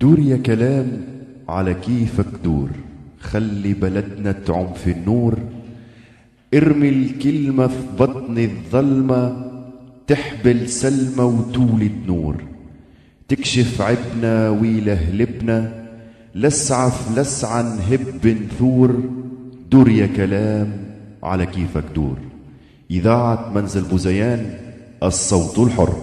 دور يا كلام على كيفك دور. خلي بلدنا تعم في النور. ارمي الكلمة في بطن الظلمة تحبل سلمى وتولد نور تكشف عبنا ويلهلبنا لسعة في لسعة نهب نثور. دور يا كلام على كيفك دور. إذاعة منزل بوزيان الصوت الحر.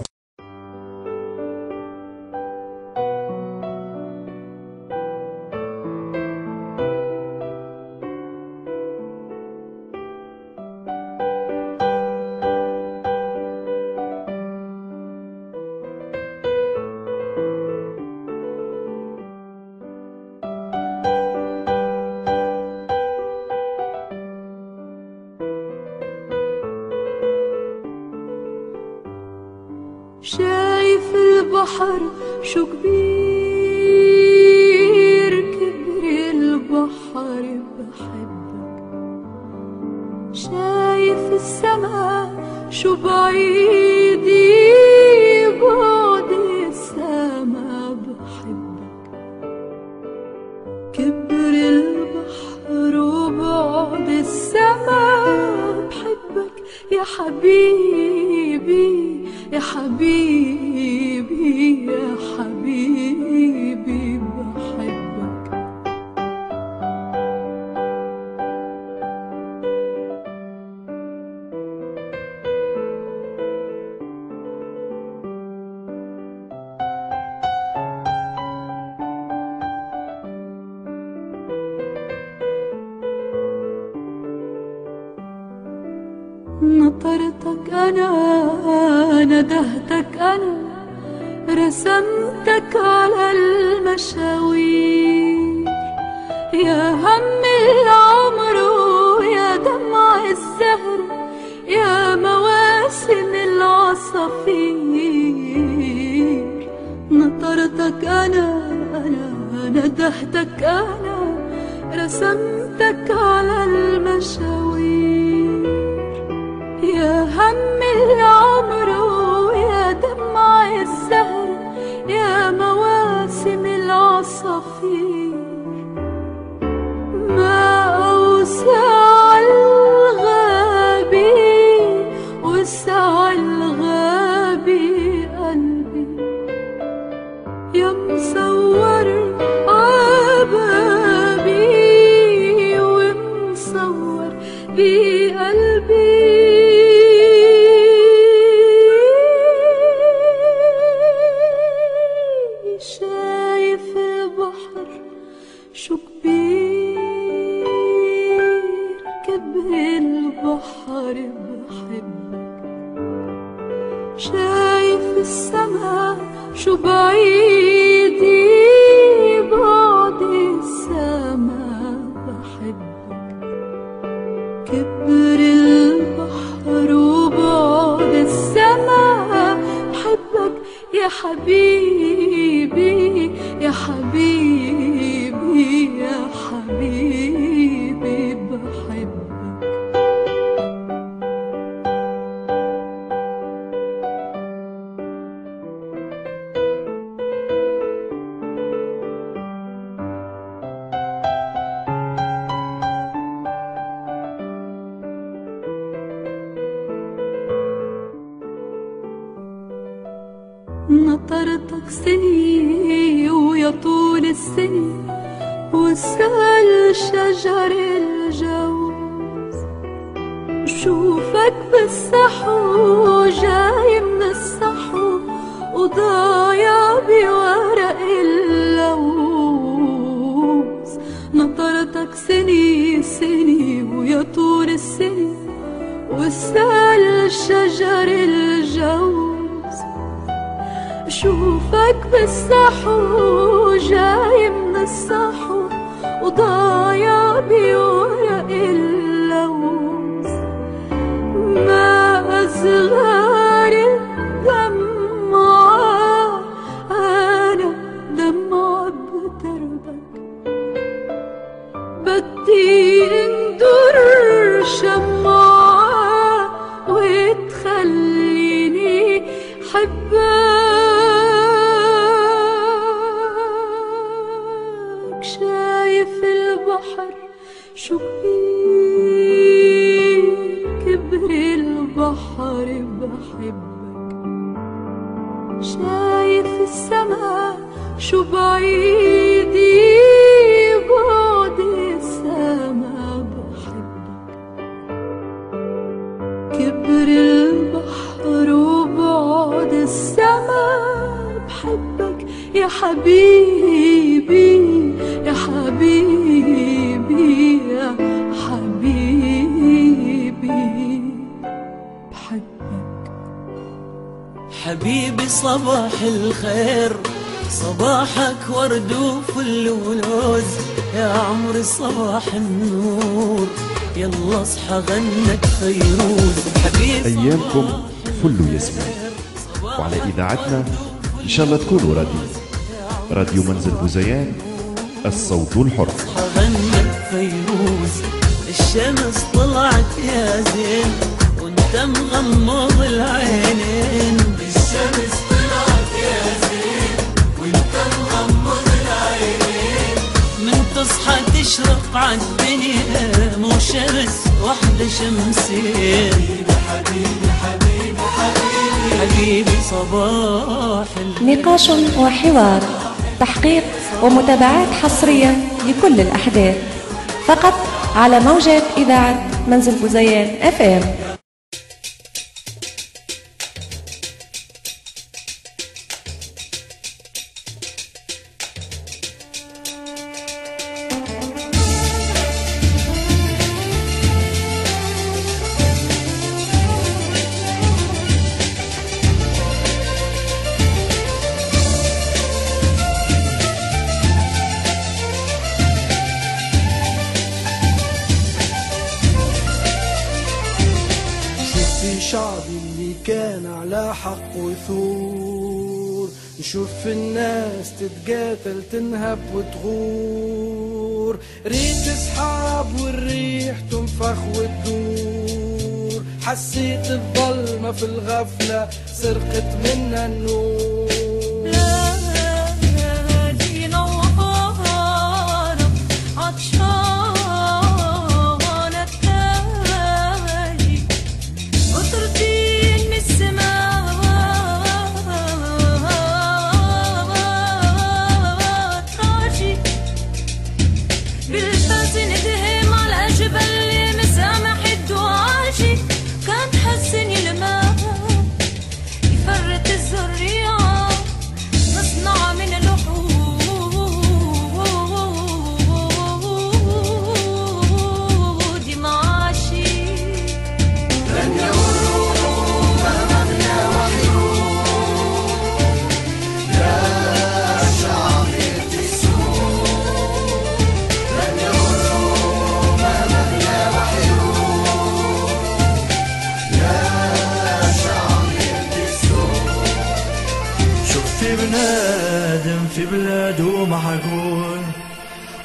يا حبيبي يا حبيبي يا حبيبي. بحبك. حبيبي صباح الخير. صباحك ورد وفل ولوز. يا عمري صباح النور. يلا اصحى غنك فيروز. حبيبي أيامكم صباح فل صباحك وعلى إذاعتنا إن شاء الله تكونوا راضيين راديو منزل بوزيان الصوت الحر. غنك فيروز الشمس طلعت يا زين وانت مغمض العينين. الشمس طلعت يا زين وانت مغمض العينين. من تصحى تشرق عالدنيا مو شمس واحدة شمسين. حبيبي حبيبي حبيبي حبيبي صباح ال- نقاش وحوار. تحقيق ومتابعات حصرية لكل الأحداث فقط على موجات إذاعة منزل بوزيان اف ام تنهب وتغور. ريت سحاب والريح تنفخ وتدور. حسيت الظلمة في الغفلة سرقت منا النور.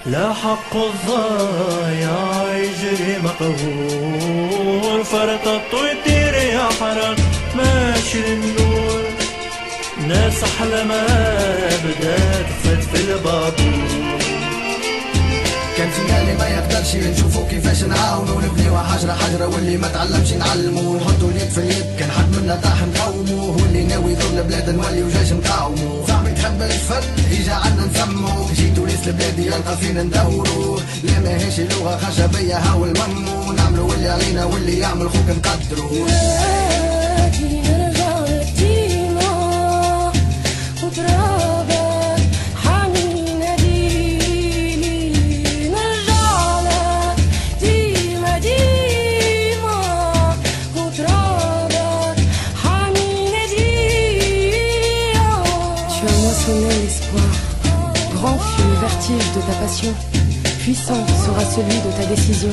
لا حق الضايع يجري مقهور. فرطت ويطير يا حرق ماشي النور. ناس أحلى ما بدات تفت في البابور. كان فينا اللي ما يقدرش نشوفوا كيفاش نعاونوا. نبنيو حجرة حجرة واللي ما تعلمش نعلموا نحطوا اليد في اليد كان حد منا طاح نقوموا واللي ناوي يضر البلاد نولي وجاش نقاوموا تحب الفن يجي عنا نسمو. جيتوا ليس البلاد يلقى فينا ندوروا لا ماهيش لغة خشبية؟ هاو المنمو. نعملوا واللي علينا واللي يعمل خوك نقدروا de ta passion. Puissant sera celui de ta décision.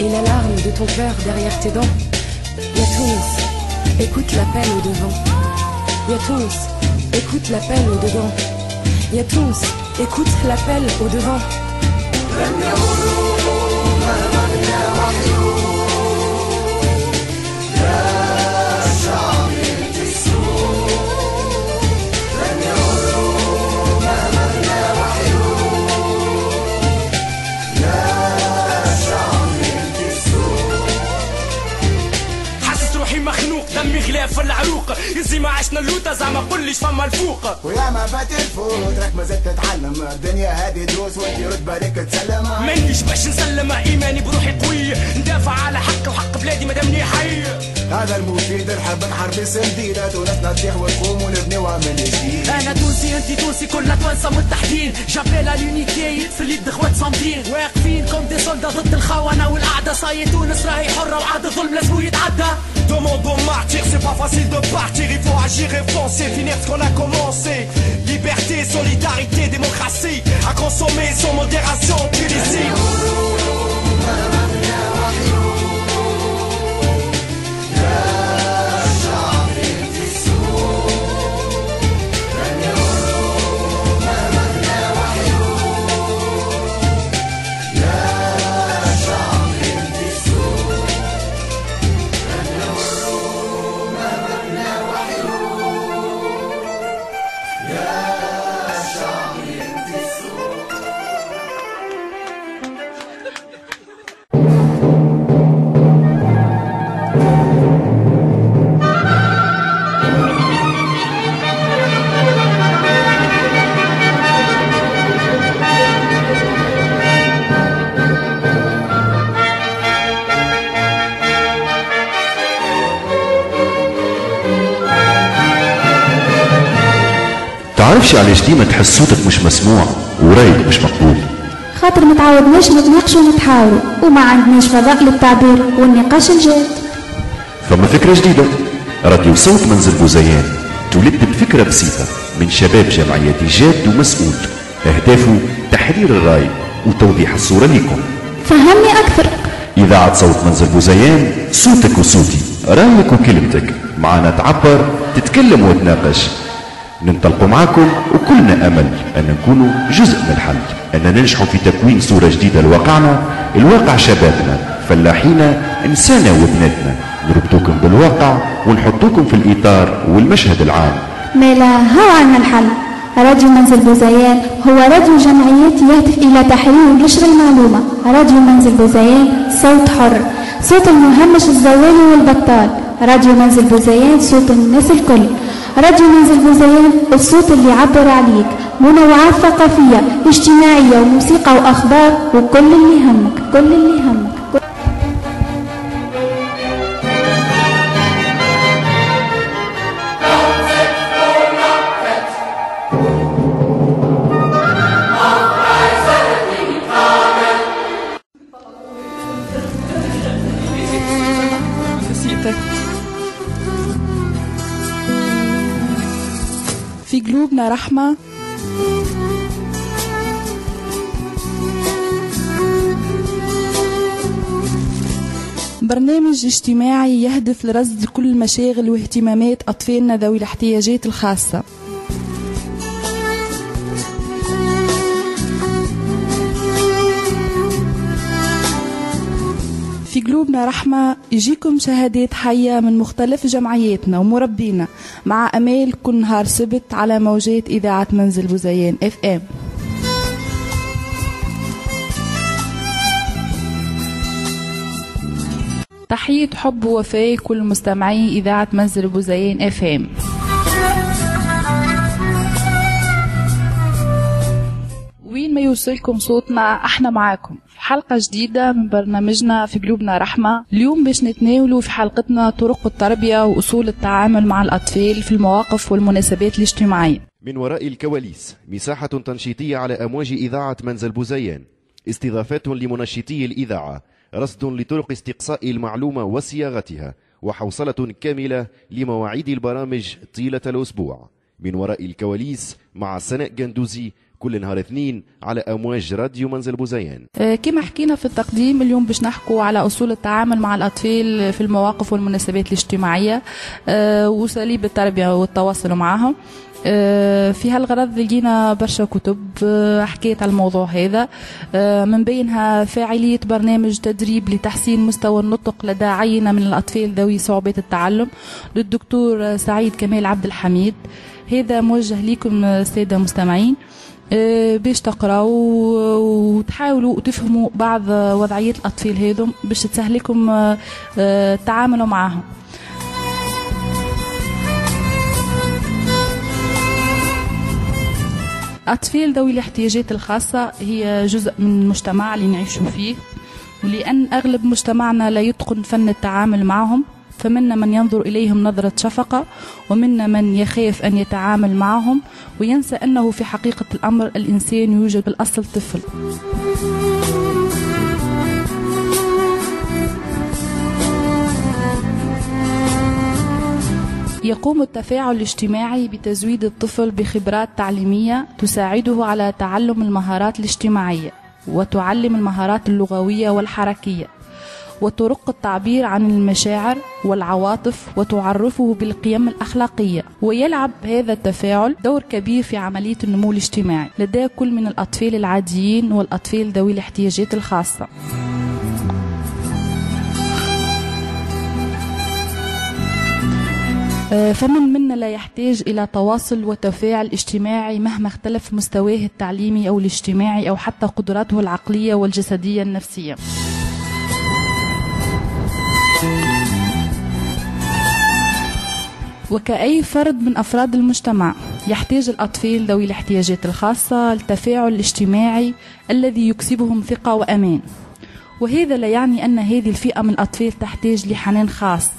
Et l'alarme de ton cœur derrière tes dents. Yatouns, écoute l'appel au devant. Yatouns, écoute l'appel au dedans. Yatouns, écoute l'appel au devant. ما قوليش فما الفوق. ويا ما فات الفوت راك ما زلت تتعلم. الدنيا هذه دروس وانت رتبة لك تسلم. مانيش باش نسلم إيماني بروحي قوي. ندافع على حقي وحق بلادي مادامني حي هذا المفيد نحب نحرب السنديدة تونسنا تطيح وتقوم ونبنيوها من جديد. أنا تونسي انت تونسي كلنا توانسة متحدين. j'appelle l'unité في اليد خوات صامدين واقفين comme des soldats ضد الخونه والقعدة. صاي تونس راهي حرة وعاد الظلم لازم يتعدى. Demande aux martyrs, c'est pas facile de partir, il faut agir et foncer, finir ce qu'on a commencé. Liberté, solidarité, démocratie, à consommer sans modération, Tunisie. تحس صوتك مش مسموع ورايك مش مقبول. خاطر ما تعودناش نتناقشوا ونتحاوروا وما عندناش فضاء للتعبير والنقاش الجاد. فما فكرة جديدة؟ راديو صوت منزل بوزيان. تولد بفكرة بسيطة من شباب جمعية جاد ومسؤول أهدافه تحرير الرأي وتوضيح الصورة لكم. فهمني أكثر. إذاعة صوت منزل بوزيان صوتك وصوتي رأيك وكلمتك. معنا تعبر تتكلم وتناقش. ننطلقوا معاكم وكلنا أمل أن نكونوا جزء من الحل أن ننجحوا في تكوين صورة جديدة لواقعنا. الواقع شبابنا فلاحينا إنسانا وبناتنا. نربطوكم بالواقع ونحطوكم في الإطار والمشهد العام. مالا هو عنا الحل راديو منزل بوزيان هو راديو جمعيات يهدف إلى تحرير ونشر المعلومة. راديو منزل بوزيان صوت حر. صوت المهمش الزوالي والبطال. راديو منزل بوزيان صوت الناس الكل. راديو منزل بوزيان الصوت اللي يعبر عليك. منوعات ثقافية اجتماعية وموسيقى وأخبار وكل اللي يهمك كل اللي يهمك برنامج اجتماعي يهدف لرصد كل مشاغل واهتمامات أطفالنا ذوي الاحتياجات الخاصة. في قلوبنا رحمة يجيكم شهادات حية من مختلف جمعياتنا ومربينا. مع أمال كل نهار سبت على موجات إذاعة منزل بوزيان اف ام تحية حب ووفاء كل مستمعي إذاعة منزل بوزيان إف إم. وين ما يوصلكم صوتنا أحنا معاكم. في حلقة جديدة من برنامجنا في قلوبنا رحمة. اليوم باش نتناولوا في حلقتنا طرق التربية وأصول التعامل مع الأطفال في المواقف والمناسبات الاجتماعية. من وراء الكواليس مساحة تنشيطية على أمواج إذاعة منزل بوزيان استضافات لمنشطي الإذاعة. رصد لطرق استقصاء المعلومة وصياغتها وحوصلة كاملة لمواعيد البرامج طيلة الأسبوع. من وراء الكواليس مع سناء جندوزي كل نهار اثنين على أمواج راديو منزل بوزيان. آه، كما حكينا في التقديم اليوم باش نحكوا على أصول التعامل مع الأطفال في المواقف والمناسبات الاجتماعية آه، وأساليب التربية والتواصل معهم. في هالغرض لقينا برشا كتب آه، حكيت على الموضوع هذا. آه، من بينها فاعلية برنامج تدريب لتحسين مستوى النطق لدى عينة من الأطفال ذوي صعوبات التعلم للدكتور آه، سعيد كمال عبد الحميد. هذا موجه لكم آه، السادة المستمعين آه، باش تقراوا وتحاولوا وتفهموا بعض وضعيات الأطفال هذم باش تسهل لكم آه، آه، التعامل معهم أطفال ذوي الاحتياجات الخاصة هي جزء من المجتمع اللي نعيش فيه. ولأن أغلب مجتمعنا لا يتقن فن التعامل معهم فمنا من ينظر إليهم نظرة شفقة ومنا من يخاف أن يتعامل معهم وينسى أنه في حقيقة الأمر الإنسان يوجد بالأصل طفل. يقوم التفاعل الاجتماعي بتزويد الطفل بخبرات تعليمية تساعده على تعلم المهارات الاجتماعية وتعلم المهارات اللغوية والحركية وطرق التعبير عن المشاعر والعواطف وتعرفه بالقيم الأخلاقية. ويلعب هذا التفاعل دور كبير في عملية النمو الاجتماعي لدى كل من الأطفال العاديين والأطفال ذوي الاحتياجات الخاصة. فمن منا لا يحتاج إلى تواصل وتفاعل اجتماعي مهما اختلف مستواه التعليمي أو الاجتماعي أو حتى قدراته العقلية والجسدية النفسية. وكأي فرد من أفراد المجتمع يحتاج الأطفال ذوي الاحتياجات الخاصة للتفاعل الاجتماعي الذي يكسبهم ثقة وأمان. وهذا لا يعني أن هذه الفئة من الأطفال تحتاج لحنان خاص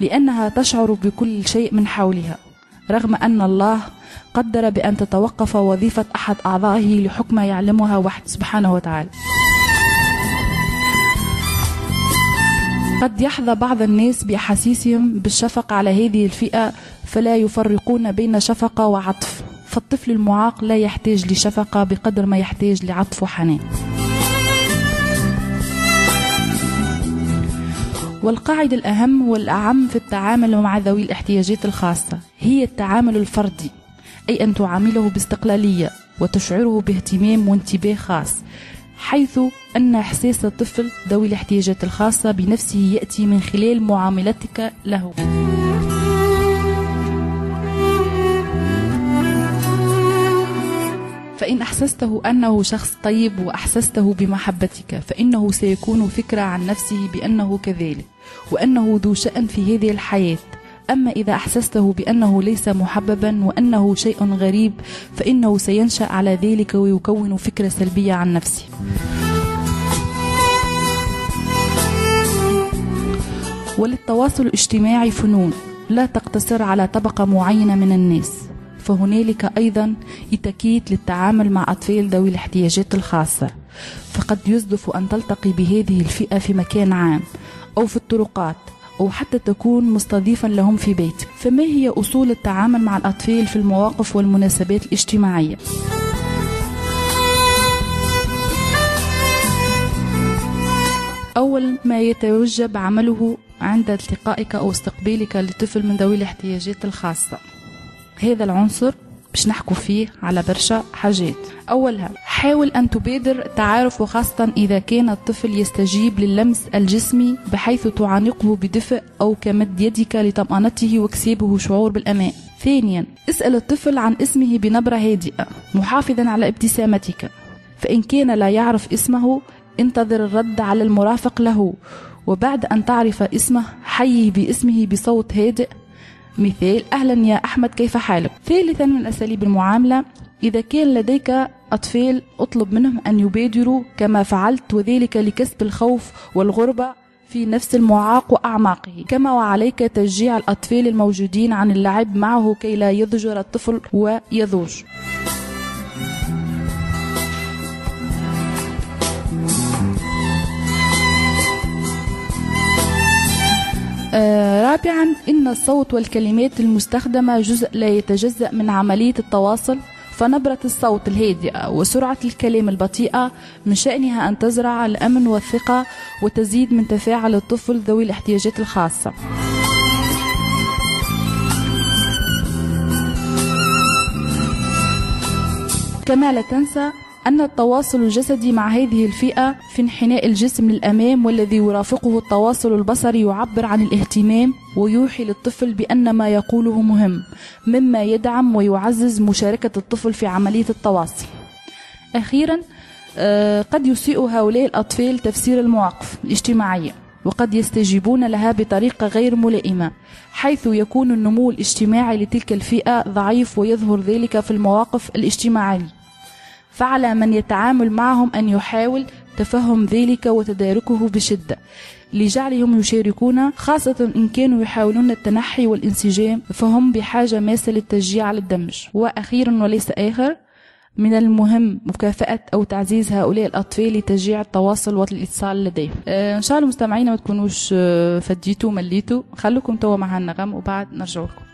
لأنها تشعر بكل شيء من حولها رغم أن الله قدر بأن تتوقف وظيفة أحد أعضائه لحكم يعلمها وحد سبحانه وتعالى. قد يحظى بعض الناس بأحاسيسهم بالشفقة على هذه الفئة فلا يفرقون بين شفقة وعطف فالطفل المعاق لا يحتاج لشفقة بقدر ما يحتاج لعطف وحنان. والقاعدة الأهم والأعم في التعامل مع ذوي الاحتياجات الخاصة هي التعامل الفردي أي أن تعامله باستقلالية وتشعره باهتمام وانتباه خاص حيث أن إحساس الطفل ذوي الاحتياجات الخاصة بنفسه يأتي من خلال معاملتك له. فإن أحسسته أنه شخص طيب وأحسسته بمحبتك فإنه سيكون فكرة عن نفسه بأنه كذلك وأنه ذو شأن في هذه الحياة. أما إذا أحسسته بأنه ليس محببا وأنه شيء غريب فإنه سينشأ على ذلك ويكون فكرة سلبية عن نفسه. وللتواصل الاجتماعي فنون لا تقتصر على طبقة معينة من الناس. فهنالك أيضا إتكيت للتعامل مع أطفال ذوي الاحتياجات الخاصة. فقد يصدف أن تلتقي بهذه الفئة في مكان عام أو في الطرقات أو حتى تكون مستضيفا لهم في بيتك فما هي أصول التعامل مع الأطفال في المواقف والمناسبات الاجتماعية؟ أول ما يتوجب عمله عند التقائك أو استقبالك لطفل من ذوي الاحتياجات الخاصة. هذا العنصر باش نحكوا فيه على برشا حاجات. أولها حاول أن تبادر التعارف وخاصة إذا كان الطفل يستجيب للمس الجسمي بحيث تعانقه بدفء أو كمد يدك لطمأنته واكسابه شعور بالأمان. ثانيا اسأل الطفل عن اسمه بنبرة هادئة محافظا على ابتسامتك. فإن كان لا يعرف اسمه انتظر الرد على المرافق له. وبعد أن تعرف اسمه حيه باسمه بصوت هادئ مثال أهلا يا أحمد كيف حالك؟ ثالثا من أساليب المعاملة إذا كان لديك أطفال اطلب منهم أن يبادروا كما فعلت وذلك لكسب الخوف والغربة في نفس المعاق وأعماقه. كما وعليك تشجيع الأطفال الموجودين عن اللعب معه كي لا يضجر الطفل ويضوج. رابعا إن الصوت والكلمات المستخدمة جزء لا يتجزأ من عملية التواصل فنبرة الصوت الهادئة وسرعة الكلام البطيئة من شأنها أن تزرع الأمن والثقة وتزيد من تفاعل الطفل ذوي الاحتياجات الخاصة. كما لا تنسى أن التواصل الجسدي مع هذه الفئة في انحناء الجسم للأمام والذي يرافقه التواصل البصري يعبر عن الاهتمام ويوحي للطفل بأن ما يقوله مهم مما يدعم ويعزز مشاركة الطفل في عملية التواصل. أخيرا آه، قد يسيء هؤلاء الأطفال تفسير المواقف الاجتماعية وقد يستجيبون لها بطريقة غير ملائمة حيث يكون النمو الاجتماعي لتلك الفئة ضعيف ويظهر ذلك في المواقف الاجتماعية. فعلى من يتعامل معهم أن يحاول تفهم ذلك وتداركه بشدة. لجعلهم يشاركون خاصة إن كانوا يحاولون التنحي والانسجام فهم بحاجة ماسة للتشجيع على الدمج. وأخيرا وليس آخر من المهم مكافأة أو تعزيز هؤلاء الأطفال لتشجيع التواصل والاتصال لديهم. آه إن شاء الله مستمعينا ما تكونوش آه، فديتوا مليتوا. خلوكم توا مع النغم وبعد نرجع لكم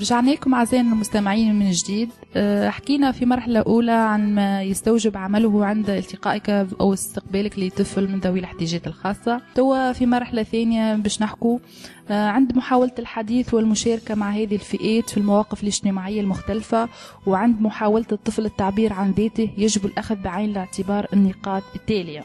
رجعنا لكم أعزائنا المستمعين من جديد. آه، حكينا في مرحلة أولى عن ما يستوجب عمله عند التقائك أو استقبالك لطفل من ذوي الاحتياجات الخاصة. توا في مرحلة ثانية باش نحكوا آه، عند محاولة الحديث والمشاركة مع هذه الفئات في المواقف الاجتماعية المختلفة وعند محاولة الطفل التعبير عن ذاته يجب الأخذ بعين الاعتبار النقاط التالية.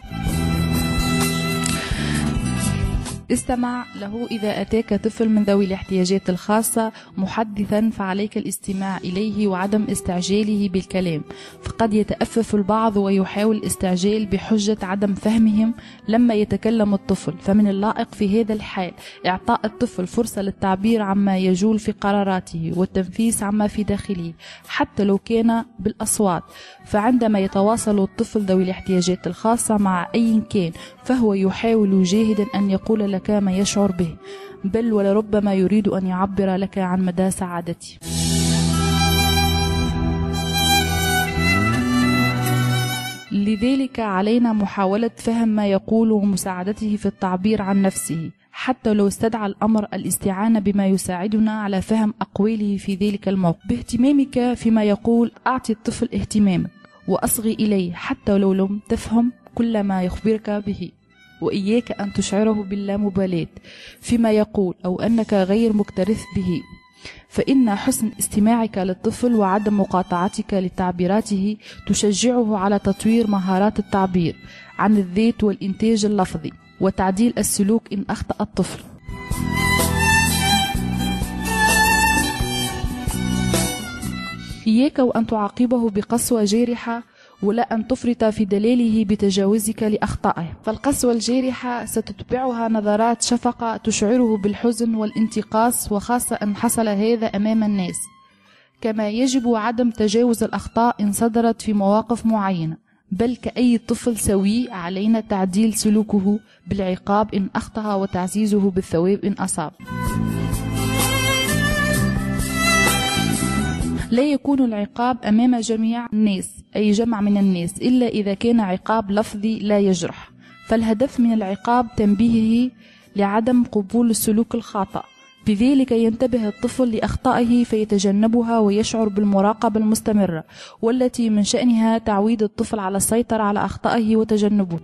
استمع له إذا أتاك طفل من ذوي الاحتياجات الخاصة محدثا فعليك الاستماع إليه وعدم استعجاله بالكلام. فقد يتأفف البعض ويحاول الاستعجال بحجة عدم فهمهم لما يتكلم الطفل. فمن اللائق في هذا الحال إعطاء الطفل فرصة للتعبير عما يجول في قراراته والتنفيس عما في داخله حتى لو كان بالأصوات. فعندما يتواصل الطفل ذوي الاحتياجات الخاصة مع أي كان فهو يحاول جاهدا أن يقول لك ما يشعر به بل ولربما يريد أن يعبر لك عن مدى سعادته لذلك علينا محاولة فهم ما يقول ومساعدته في التعبير عن نفسه حتى لو استدعى الأمر الاستعانة بما يساعدنا على فهم أقواله في ذلك الموقف. باهتمامك فيما يقول أعطي الطفل اهتمامك وأصغي إليه حتى لو لم تفهم كل ما يخبرك به وإياك أن تشعره باللامبالاة فيما يقول أو أنك غير مكترث به. فإن حسن استماعك للطفل وعدم مقاطعتك لتعبيراته تشجعه على تطوير مهارات التعبير عن الذات والإنتاج اللفظي وتعديل السلوك إن أخطأ الطفل. إياك وأن تعاقبه بقسوة جارحة ولا أن تفرط في دلاله بتجاوزك لأخطائه. فالقسوة الجارحة ستتبعها نظرات شفقة تشعره بالحزن والانتقاص وخاصة أن حصل هذا أمام الناس. كما يجب عدم تجاوز الأخطاء إن صدرت في مواقف معينة. بل كأي طفل سوي علينا تعديل سلوكه بالعقاب إن أخطأ وتعزيزه بالثواب إن أصاب. لا يكون العقاب أمام جميع الناس أي جمع من الناس إلا إذا كان عقاب لفظي لا يجرح. فالهدف من العقاب تنبيهه لعدم قبول السلوك الخاطئ. بذلك ينتبه الطفل لأخطائه فيتجنبها ويشعر بالمراقبة المستمرة والتي من شأنها تعويد الطفل على السيطرة على أخطائه وتجنبه.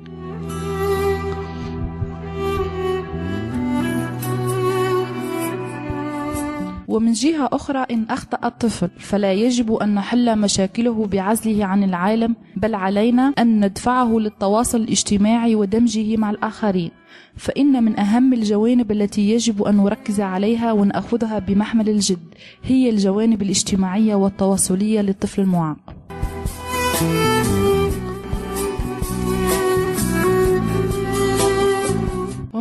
ومن جهة أخرى إن أخطأ الطفل فلا يجب أن نحل مشاكله بعزله عن العالم بل علينا أن ندفعه للتواصل الاجتماعي ودمجه مع الآخرين. فإن من أهم الجوانب التي يجب أن نركز عليها ونأخذها بمحمل الجد هي الجوانب الاجتماعية والتواصلية للطفل المعاق.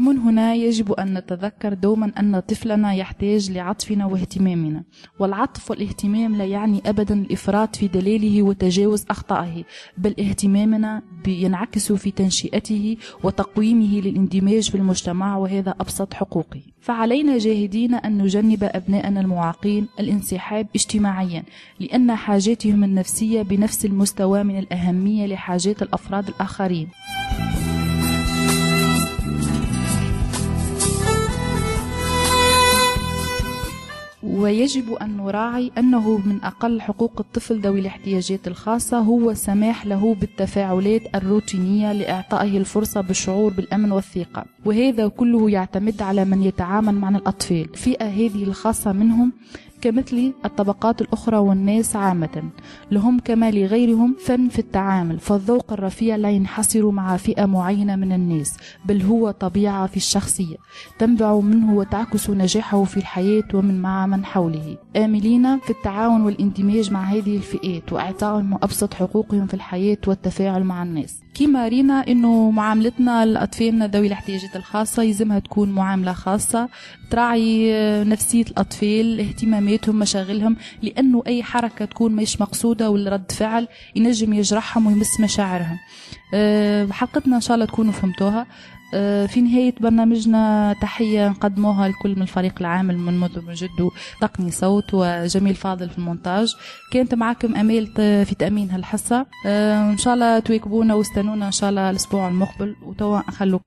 ومن هنا يجب أن نتذكر دوما أن طفلنا يحتاج لعطفنا واهتمامنا. والعطف والاهتمام لا يعني أبدا الإفراط في دلاله وتجاوز أخطائه بل اهتمامنا ينعكس في تنشئته وتقويمه للإندماج في المجتمع وهذا أبسط حقوقه فعلينا جاهدين أن نجنب أبنائنا المعاقين الانسحاب اجتماعيا لأن حاجاتهم النفسية بنفس المستوى من الأهمية لحاجات الأفراد الآخرين. ويجب أن نراعي أنه من أقل حقوق الطفل ذوي الاحتياجات الخاصة هو السماح له بالتفاعلات الروتينية لإعطائه الفرصة بالشعور بالأمن والثقة. وهذا كله يعتمد على من يتعامل مع الأطفال. الفئة هذه الخاصة منهم كمثل الطبقات الأخرى والناس عامة لهم كما لغيرهم فن في التعامل فالذوق الرفيع لا ينحصر مع فئة معينة من الناس بل هو طبيعة في الشخصية تنبع منه وتعكس نجاحه في الحياة ومن مع من حوله. آملين في التعاون والإندماج مع هذه الفئات وإعطائهم أبسط حقوقهم في الحياة والتفاعل مع الناس. كما رينا إنه معاملتنا لاطفالنا ذوي الاحتياجات الخاصة يلزمها تكون معاملة خاصة تراعي نفسية الأطفال اهتماماتهم مشاغلهم لأنه أي حركة تكون مش مقصودة ولا رد فعل ينجم يجرحهم ويمس مشاعرهم. أه حلقتنا إن شاء الله تكونوا فهمتوها. في نهاية برنامجنا تحية نقدموها لكل من الفريق العامل من مدن جدو تقني صوت وجميل فاضل في المونتاج. كانت معكم أمال في تأمين هالحصة. أه إن شاء الله تواكبونا واستنونا إن شاء الله الأسبوع المقبل. وتوا أخلوكم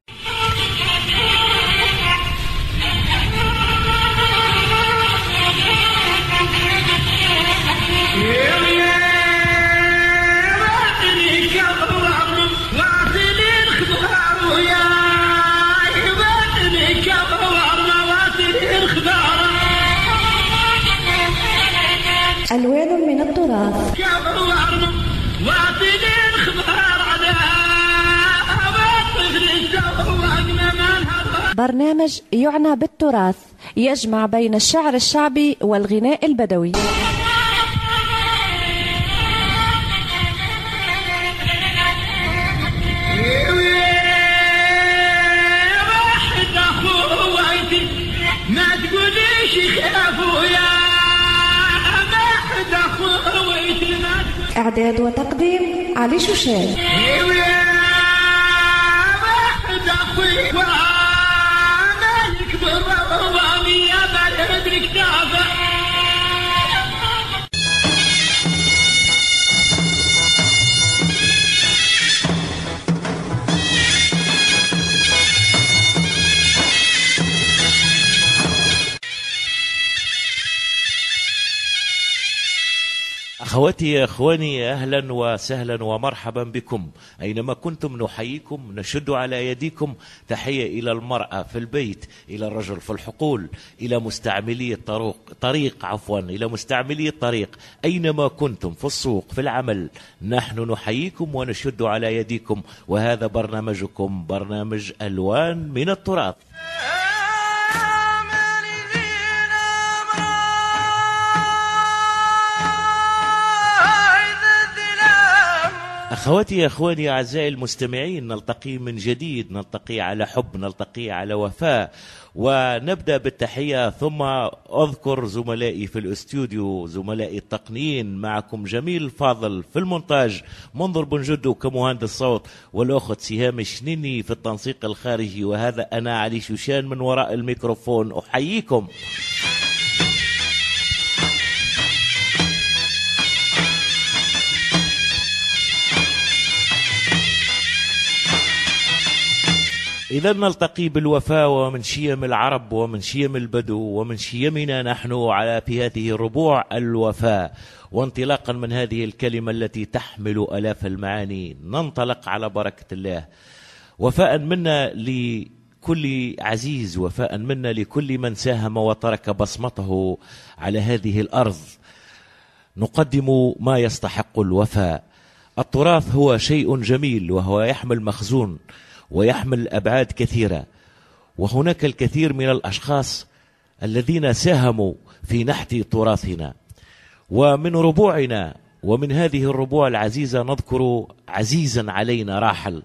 ألوان من التراث. برنامج يعنى بالتراث يجمع بين الشعر الشعبي والغناء البدوي. إعداد وتقديم علي شوشان. أخواتي يا أخواني أهلا وسهلا ومرحبا بكم. أينما كنتم نحييكم نشد على يديكم. تحية إلى المرأة في البيت إلى الرجل في الحقول إلى مستعملي الطريق طريق عفوا إلى مستعملي الطريق. أينما كنتم في السوق في العمل نحن نحييكم ونشد على يديكم. وهذا برنامجكم برنامج ألوان من التراث. أخواتي أخواني أعزائي المستمعين نلتقي من جديد نلتقي على حب نلتقي على وفاء ونبدأ بالتحية. ثم أذكر زملائي في الأستوديو زملائي التقنيين معكم جميل فاضل في المونتاج منظر بن جدو كمهندس صوت والأخت سهام الشنيني في التنسيق الخارجي وهذا أنا علي شوشان من وراء الميكروفون. أحييكم. إذا نلتقي بالوفاء ومن شيم العرب ومن شيم البدو ومن شيمنا نحن على في هذه الربوع الوفاء وانطلاقا من هذه الكلمة التي تحمل ألاف المعاني ننطلق على بركة الله. وفاء منا لكل عزيز وفاء منا لكل من ساهم وترك بصمته على هذه الأرض. نقدم ما يستحق الوفاء. التراث هو شيء جميل وهو يحمل مخزون. ويحمل ابعاد كثيره وهناك الكثير من الأشخاص الذين ساهموا في نحت تراثنا. ومن ربوعنا ومن هذه الربوع العزيزة نذكر عزيزا علينا راحل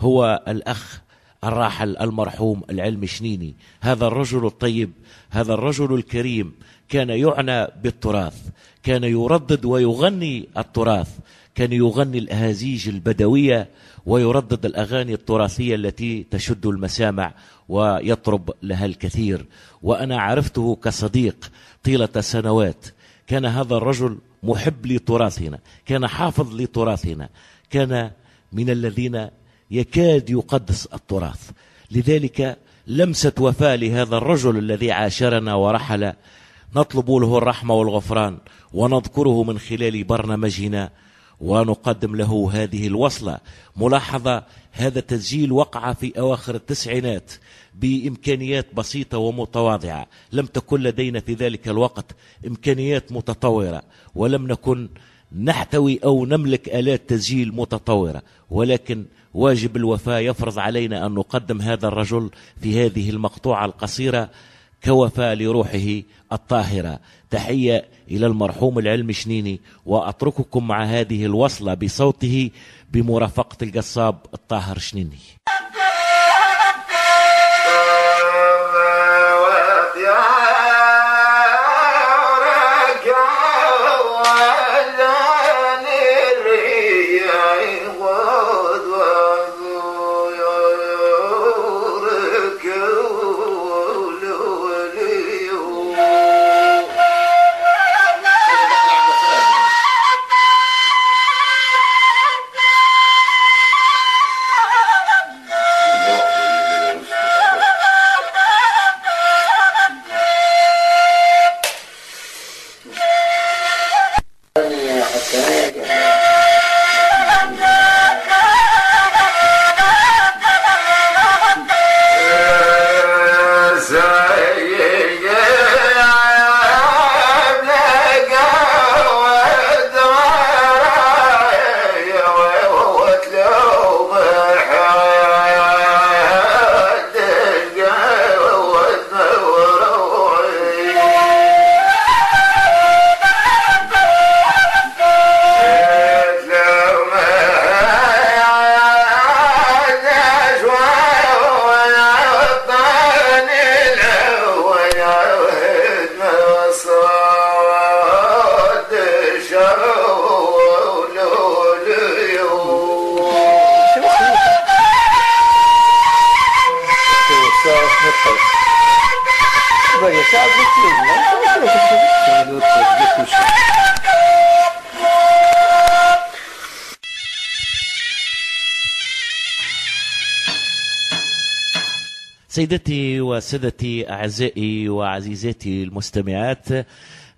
هو الأخ الراحل المرحوم العلم شنيني. هذا الرجل الطيب هذا الرجل الكريم كان يعنى بالتراث كان يردد ويغني التراث كان يغني الأهازيج البدوية ويردد الأغاني التراثية التي تشد المسامع ويطرب لها الكثير. وأنا عرفته كصديق طيلة سنوات. كان هذا الرجل محب لتراثنا كان حافظ لتراثنا كان من الذين يكاد يقدس التراث. لذلك لمسة وفاء لهذا الرجل الذي عاشرنا ورحل نطلب له الرحمة والغفران ونذكره من خلال برنامجنا ونقدم له هذه الوصلة. ملاحظة هذا التسجيل وقع في أواخر التسعينات بإمكانيات بسيطة ومتواضعة. لم تكن لدينا في ذلك الوقت إمكانيات متطورة ولم نكن نحتوي أو نملك آلات تسجيل متطورة. ولكن واجب الوفاء يفرض علينا أن نقدم هذا الرجل في هذه المقطوعة القصيرة كوفاء لروحه الطاهرة. تحية إلى المرحوم العلم شنيني وأترككم مع هذه الوصلة بصوته بمرافقة القصاب الطاهر شنيني. سيدتي وسادتي أعزائي وعزيزاتي المستمعات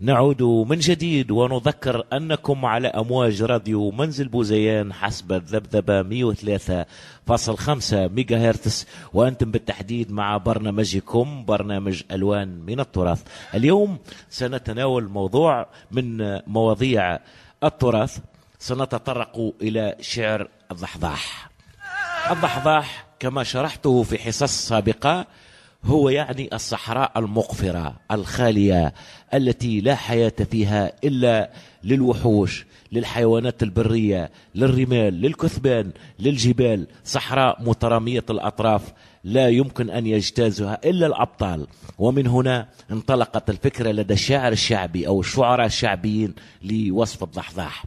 نعود من جديد ونذكر أنكم على أمواج راديو منزل بوزيان حسب الذبذبة 103.5 ميجا هرتز وأنتم بالتحديد مع برنامجكم برنامج ألوان من التراث. اليوم سنتناول موضوع من مواضيع التراث سنتطرق إلى شعر الضحضاح. الضحضاح كما شرحته في حصص سابقة هو يعني الصحراء المقفرة الخالية التي لا حياة فيها إلا للوحوش للحيوانات البرية للرمال للكثبان للجبال. صحراء مترامية الأطراف لا يمكن أن يجتازها إلا الأبطال. ومن هنا انطلقت الفكرة لدى الشاعر الشعبي أو الشعراء الشعبيين لوصف الضحضاح.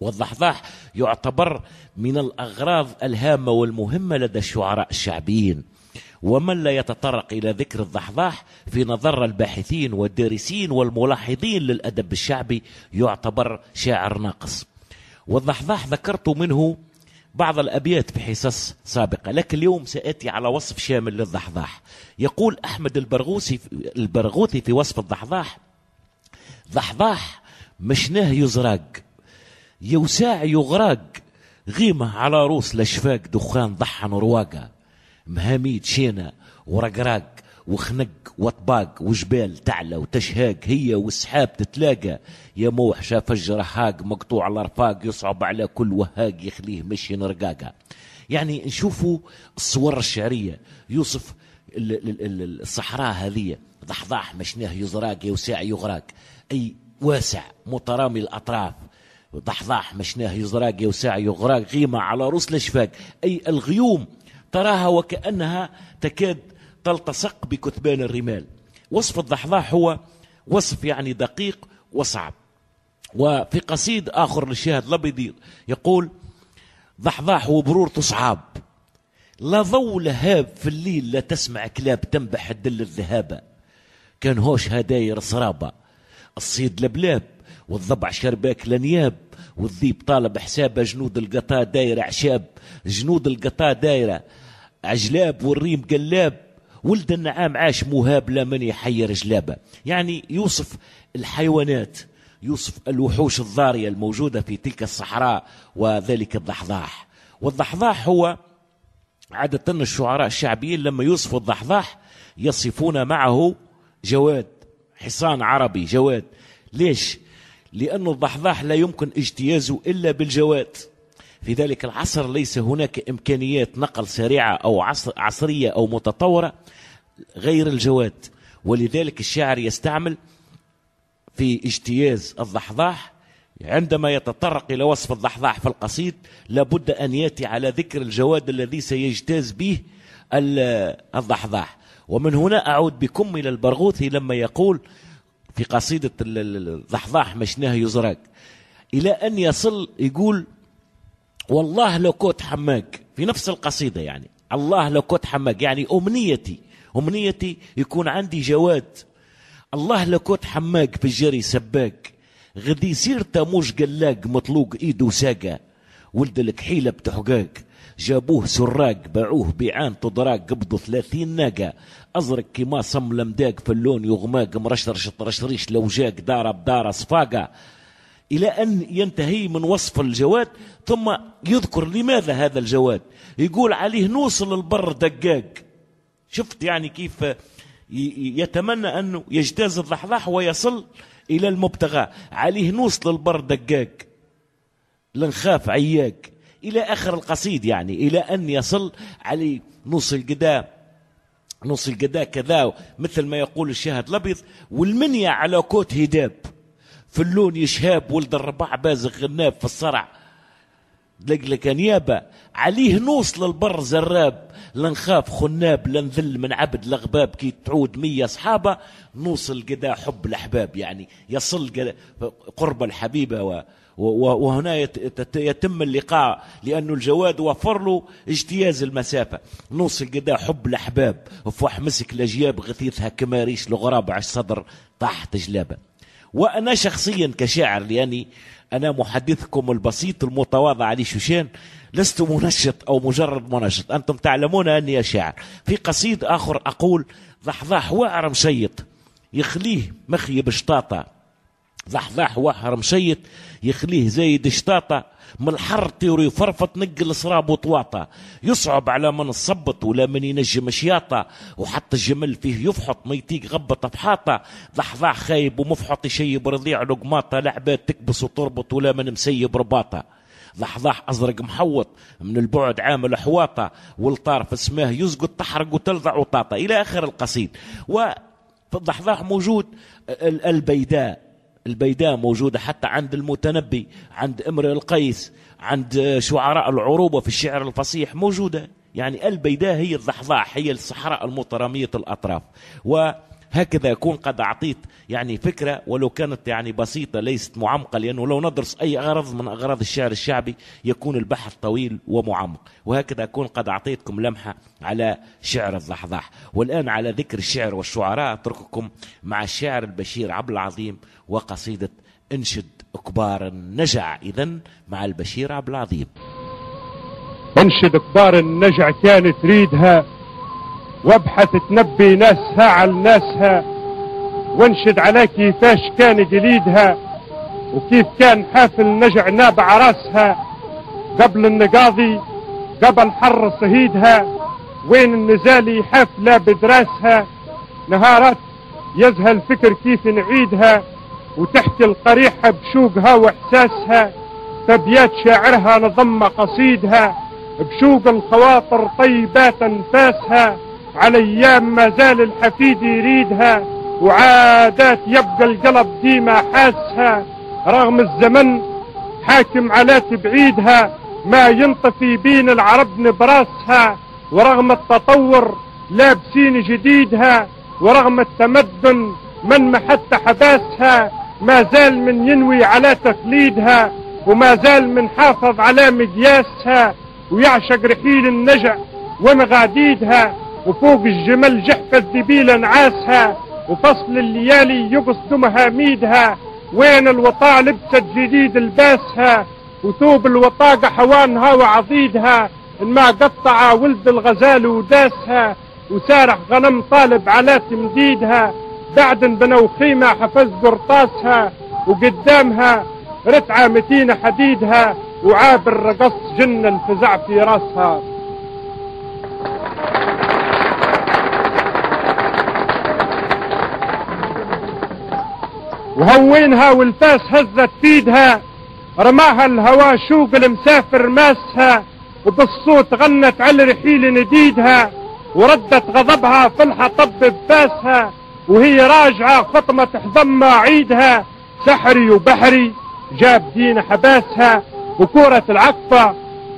والضحضاح يعتبر من الأغراض الهامة والمهمة لدى الشعراء الشعبيين. ومن لا يتطرق إلى ذكر الضحضاح في نظر الباحثين والدارسين والملاحظين للأدب الشعبي يعتبر شاعر ناقص. والضحضاح ذكرت منه بعض الأبيات في حصص سابقة لكن اليوم سأتي على وصف شامل للضحضاح. يقول أحمد البرغوثي البرغوثي في وصف الضحضاح ضحضاح مشناه يزرق يوساع يغرق غيمة على روس لشفاق دخان ضحن رواقة مهاميد شينة ورقراق وخنق وطباق وجبال تعلى وتشهاق هي والسحاب تتلاقى. يا موح شاف الجرحاق مقطوع الارفاق يصعب على كل وهاق يخليه مشي رقاقة يعني نشوفوا الصور الشعرية. يوصف ال- ال- ال- الصحراء هذه ضحضاح مشناه يزراق يوسع يغراق. أي واسع مترامي الأطراف. ضحضاح مشناه يزراق يوسع يغراق غيمة على رؤوس الأشفاق أي الغيوم تراها وكأنها تكاد تلتصق بكثبان الرمال. وصف الضحضاح هو وصف يعني دقيق وصعب. وفي قصيد آخر للشاهد لبيض يقول ضحضاح وبرور تصعاب لا ضوء لهاب في الليل لا تسمع كلاب تنبح الدل الذهابة كان هوش هداير صرابة. الصيد لبلاب والضبع شرباك لنياب والذيب طالب حسابه جنود القطا دايرة عشاب جنود القطا دايرة عجلاب والريم قلاب. ولد النعام عاش مهاب لا من يحير جلابه. يعني يوصف الحيوانات يوصف الوحوش الضارية الموجودة في تلك الصحراء وذلك الضحضاح. والضحضاح هو عادة الشعراء الشعبيين لما يوصفوا الضحضاح يصفون معه جواد حصان عربي جواد. ليش؟ لأن الضحضاح لا يمكن اجتيازه إلا بالجواد. في ذلك العصر ليس هناك إمكانيات نقل سريعة أو عصر عصرية أو متطورة غير الجواد. ولذلك الشاعر يستعمل في اجتياز الضحضاح عندما يتطرق إلى وصف الضحضاح في القصيد لابد أن يأتي على ذكر الجواد الذي سيجتاز به ال- الضحضاح. ومن هنا أعود بكم إلى البرغوثي لما يقول في قصيدة ال- ال- الضحضاح مشناه يزرق. إلى أن يصل يقول والله لو كنت حماك في نفس القصيدة يعني. الله لو كنت حماك يعني أمنيتي. أمنيتي يكون عندي جواد. الله لو كنت حماك في الجري سباك غدي يصير تاموش قلاق مطلوق ايده ساقة. ولد الكحيلة بتحقاق. جابوه سراق باعوه بيعان تضراق قبضوا ثلاثين ناقة. أزرق كما صم لمداق في اللون يغماق مرشرش طرشريش لو جاق دارة بدارة صفاقة. إلى أن ينتهي من وصف الجواد ثم يذكر لماذا هذا الجواد؟ يقول عليه نوصل البر دقاق. شفت يعني كيف يتمنى أنه يجتاز الضحضاح ويصل إلى المبتغى. عليه نوصل البر دقاق. لنخاف عياق. إلى آخر القصيد يعني. إلى أن يصل عليه نص القداء نص القداء كذا مثل ما يقول الشاهد الأبيض والمنيا على كوت هداب. في اللون يشهاب ولد الرباع بازغ غناب في الصرع. لك نيابة عليه نوصل البر زراب. لنخاف خناب لنذل من عبد لغباب. كي تعود مية أصحابه نوصل قدا حب الأحباب. يعني يصل قرب الحبيبة و- وهنا يت- يت- يتم اللقاء لأنه الجواد وفر له اجتياز المسافة. نوصل قدا حب الأحباب وفوح مسك الأجياب غثيثها كماريش الغراب على الصدر طاحت جلابة وأنا شخصيا كشاعر لأني أنا محدثكم البسيط المتواضع علي شوشان لست منشط أو مجرد منشط. أنتم تعلمون أني شاعر. في قصيد آخر أقول ضحضاح واعر مشيط يخليه مخيب شطاطة ضحضاح واحر مشيط يخليه زايد شطاطة من الحر طير يفرفط نقل صراب وطواطة. يصعب على من الصبط ولا من ينجم شياطة وحتى الجمل فيه يفحط ما يطيق غبط بحاطة. ضحضاح خايب ومفحط يشيب رضيع لقماطة لعبات تكبس وتربط ولا من مسيب رباطة. ضحضاح أزرق محوط من البعد عامل حواطة والطار في سماه يسقط تحرق وتلضع وطاطة. إلى آخر القصيد. وفي الضحضاح موجود ال- البيداء. البيداء موجودة حتى عند المتنبي عند امرئ القيس عند شعراء العروبة في الشعر الفصيح موجودة. يعني البيداء هي الضحضاح هي الصحراء المترامية الأطراف. وهكذا يكون قد أعطيت يعني فكرة ولو كانت يعني بسيطة ليست معمقة لأنه لو ندرس أي غرض من أغراض الشعر الشعبي يكون البحث طويل ومعمق. وهكذا أكون قد أعطيتكم لمحة على شعر الضحضاح والآن على ذكر الشعر والشعراء أترككم مع الشاعر البشير عبد العظيم وقصيدة انشد كبار النجع. إذا مع البشير عبد العظيم. انشد كبار النجع كان تريدها وابحث تنبي ناسها على ناسها وانشد على كيفاش كان جليدها وكيف كان حافل نجع نابع راسها قبل النقاضي قبل حر صهيدها وين النزالي حافلة بدراسها. نهارات يزهى الفكر كيف نعيدها وتحكي القريحة بشوقها وإحساسها. تبيات شاعرها نظم قصيدها بشوق الخواطر طيبات أنفاسها. على أيام ما زال الحفيد يريدها وعادات يبقى القلب ديما حاسها. رغم الزمن حاكم على تبعيدها ما ينطفي بين العرب نبراسها. ورغم التطور لابسين جديدها ورغم التمدن من محت حباسها ما زال من ينوي على تقليدها وما زال من حافظ على مقياسها. ويعشق رحيل النجع ومغاديدها وفوق الجمل جحفة الذبيل نعاسها وفصل الليالي يقصد مهاميدها وين الوطاء لبست جديد لباسها وثوب الوطاقة حوانها وعضيدها ما قطع ولد الغزال وداسها وسارح غنم طالب على تمديدها بعد بنوا خيمة حفز قرطاسها وقدامها رتعة متينة حديدها وعابر رقص جن الفزع في راسها. وهوينها والفاس هزت فيدها رماها الهوا شوق المسافر ماسها وبالصوت غنت على رحيل نديدها وردت غضبها في الحطب بفاسها وهي راجعة خطمة تحضم عيدها سحري وبحري جاب دين حباسها وكورة العقفة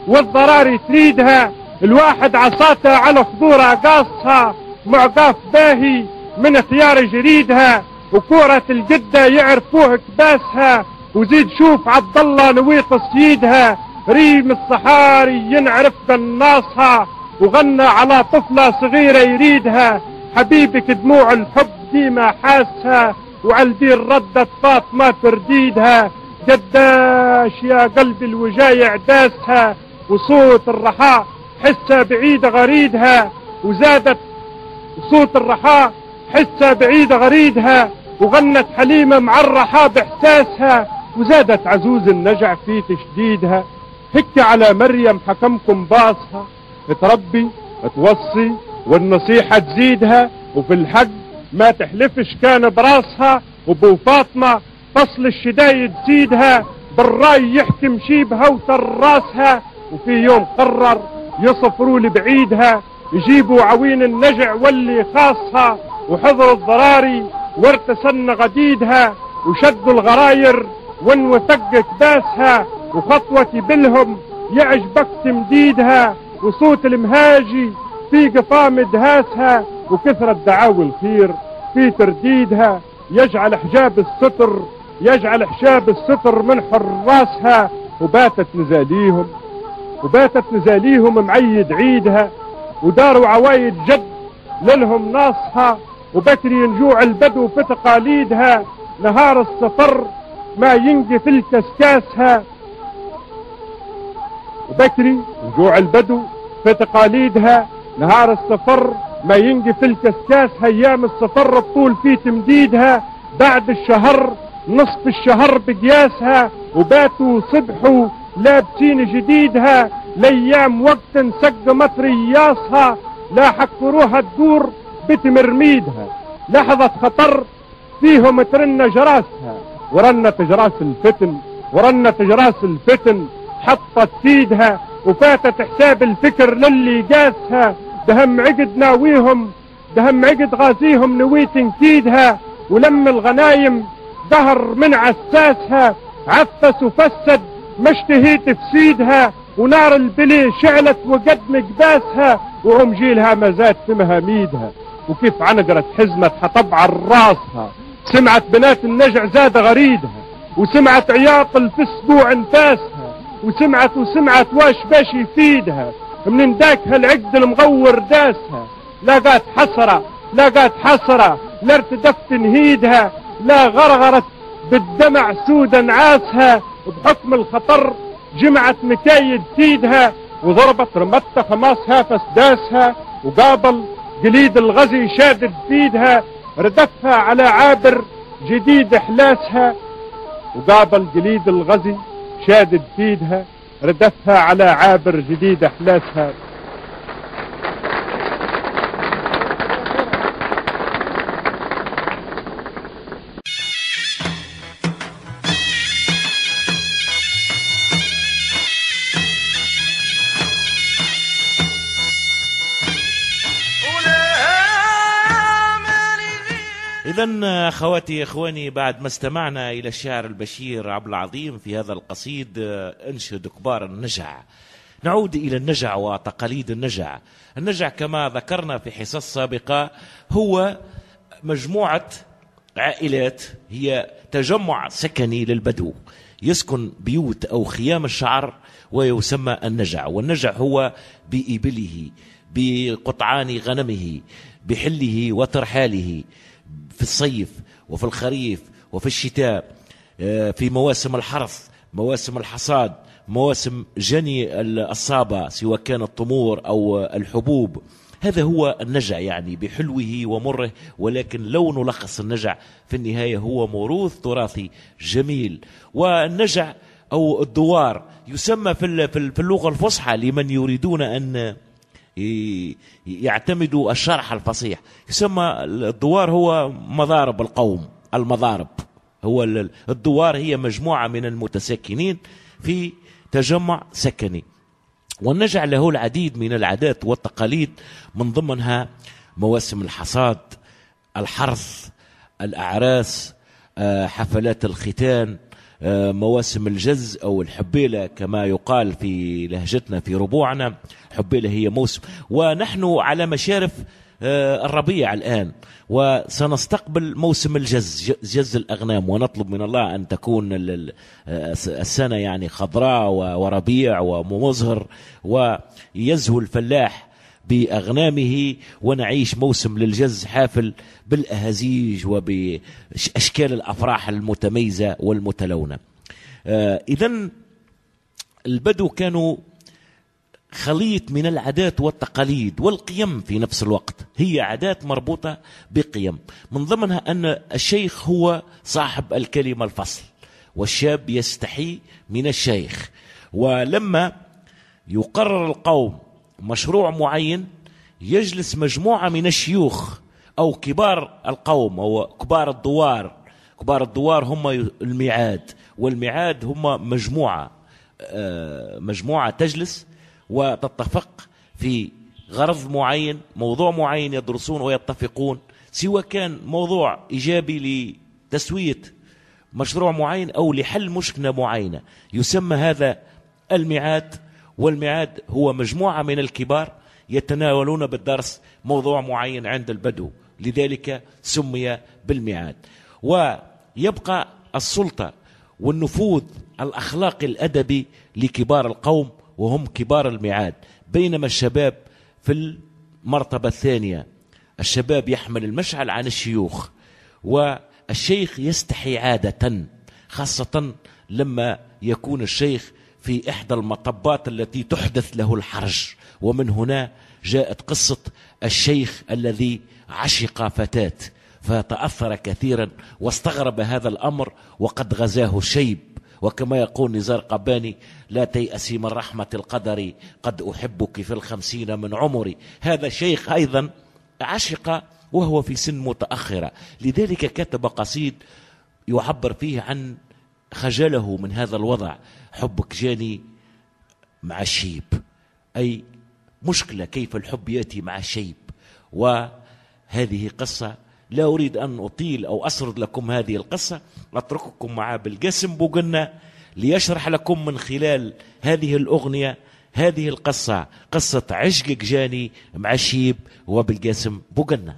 والضراري تريدها الواحد عصاته على خضورة قاصها معقاف باهي من خيار جريدها. وكورة الجدة يعرفوه كباسها وزيد شوف عبد الله نويط سيدها ريم الصحاري ينعرف بالناصها وغنى على طفلة صغيرة يريدها. حبيبك دموع الحب ديما حاسها وعالبير ردت فاطمة ترديدها. قداش يا قلبي الوجايع داسها وصوت الرحاء حسها بعيد غريدها. وزادت صوت الرحاء حسها بعيد غريدها وغنت حليمة مع الرحاء بإحساسها وزادت عزوز النجع في تشديدها. هك على مريم حكمكم باصها. تربي توصي والنصيحة تزيدها وفي الحق ما تحلفش كان براسها وبو فاطمة فصل الشدايد تزيدها بالرأي يحكم شيبها وتراسها وفي يوم قرر يصفروا لبعيدها يجيبوا عوين النجع واللي خاصها. وحضروا الضراري وارتسن غديدها وشدوا الغراير وانوثق كباسها وخطوتي بالهم يعجبك تمديدها وصوت المهاجي في قفام دهاسها وكثرة دعاوي الخير في ترديدها. يجعل حجاب الستر يجعل حشاب الستر من حراسها وباتت نزاليهم وباتت نزاليهم معيد عيدها وداروا عوايد جد للهم ناصها. وبكري نجوع البدو في تقاليدها نهار السفر ما ينقي في الكسكاسها وبكري نجوع البدو في تقاليدها نهار السفر ما ينقي في الكسكاس أيام السفر الطول في تمديدها بعد الشهر نصف الشهر بقياسها. وباتوا صبحوا لابسين جديدها لأيام وقت انسقمت رياصها لا حكروها تدور بتمرميدها لحظة خطر فيهم ترن جراسها. ورنت جراس الفتن ورنت جراس الفتن. حطت سيدها وفاتت حساب الفكر للي قاسها دهم عقد ناويهم دهم عقد غازيهم نوي تنكيدها ولم الغنايم ظهر من عساسها. عفس وفسد مشتهي تفسيدها ونار البلي شعلت وقد مقداسها وهم جيلها ما زاد في مهاميدها. وكيف عنقرت حزمة حطب على راسها. سمعت بنات النجع زاد غريدها وسمعت عياط الفسبوع انفاسها وسمعت وسمعت واش باش يفيدها. من ذاك هالعقد المغور داسها؟ لاقات حسرة لاقات حسرة لا ارتدفت تنهيدها لا غرغرت بالدمع سودا عاسها بحكم الخطر جمعت مكايد سيدها وضربت رمت خماسها فسداسها وقابل جليد الغزي شادد بيدها ردفها على عابر جديد احلاسها وقابل جليد الغزي شادد بيدها ردفها على عابر جديد احلاسها إذا أخواتي إخواني بعد ما استمعنا إلى الشاعر البشير عبد العظيم في هذا القصيد أنشد كبار النجع. نعود إلى النجع وتقاليد النجع. النجع كما ذكرنا في حصص سابقة هو مجموعة عائلات هي تجمع سكني للبدو. يسكن بيوت أو خيام الشعر ويسمى النجع. والنجع هو بإبله بقطعان غنمه بحله وترحاله. في الصيف وفي الخريف وفي الشتاء آه، في مواسم الحرث مواسم الحصاد مواسم جني الصابة سواء كان التمور أو الحبوب. هذا هو النجع يعني بحلوه ومره ولكن لو نلخص النجع في النهاية هو موروث تراثي جميل. والنجع أو الدوار يسمى في اللغة الفصحى لمن يريدون أن يعتمدوا الشرح الفصيح. يسمى الدوار هو مضارب القوم المضارب. هو الدوار هي مجموعة من المتسكنين في تجمع سكني. والنجع له العديد من العادات والتقاليد من ضمنها مواسم الحصاد الحرث الأعراس آه، حفلات الختان مواسم الجز أو الحبيلة كما يقال في لهجتنا في ربوعنا. حبيلة هي موسم. ونحن على مشارف آه، الربيع الآن. وسنستقبل موسم الجز جز الأغنام. ونطلب من الله أن تكون السنة يعني خضراء وربيع ومزهر. ويزهو الفلاح بأغنامه ونعيش موسم للجز حافل بالأهازيج وبأشكال الأفراح المتميزة والمتلونة. آه، إذا البدو كانوا خليط من العادات والتقاليد والقيم في نفس الوقت. هي عادات مربوطة بقيم. من ضمنها أن الشيخ هو صاحب الكلمة الفصل والشاب يستحي من الشيخ. ولما يقرر القوم مشروع معين يجلس مجموعة من الشيوخ أو كبار القوم أو كبار الدوار. كبار الدوار هم الميعاد والميعاد هم مجموعة آه، مجموعة تجلس وتتفق في غرض معين موضوع معين يدرسون ويتفقون. سواء كان موضوع إيجابي لتسوية مشروع معين أو لحل مشكلة معينة يسمى هذا الميعاد والميعاد هو مجموعة من الكبار يتناولون بالدرس موضوع معين عند البدو. لذلك سمي بالميعاد ويبقى السلطة والنفوذ الأخلاقي الأدبي لكبار القوم وهم كبار الميعاد بينما الشباب في المرتبة الثانية الشباب يحمل المشعل عن الشيوخ والشيخ يستحي عادة خاصة لما يكون الشيخ في إحدى المطبات التي تحدث له الحرج. ومن هنا جاءت قصة الشيخ الذي عشق فتاة فتأثر كثيرا واستغرب هذا الأمر وقد غزاه الشيب. وكما يقول نزار قباني لا تيأسي من رحمة القدر قد أحبك في الخمسين من عمري. هذا شيخ أيضا عشق وهو في سن متأخرة. لذلك كتب قصيد يعبر فيه عن خجله من هذا الوضع. حبك جاني مع الشيب أي مشكلة كيف الحب يأتي مع الشيب وهذه قصة لا أريد أن أطيل أو أسرد لكم هذه القصة. أترككم مع بالقسم بوغنا ليشرح لكم من خلال هذه الأغنية هذه القصة قصة عشقك جاني مع الشيب وبالقاسم بوغنا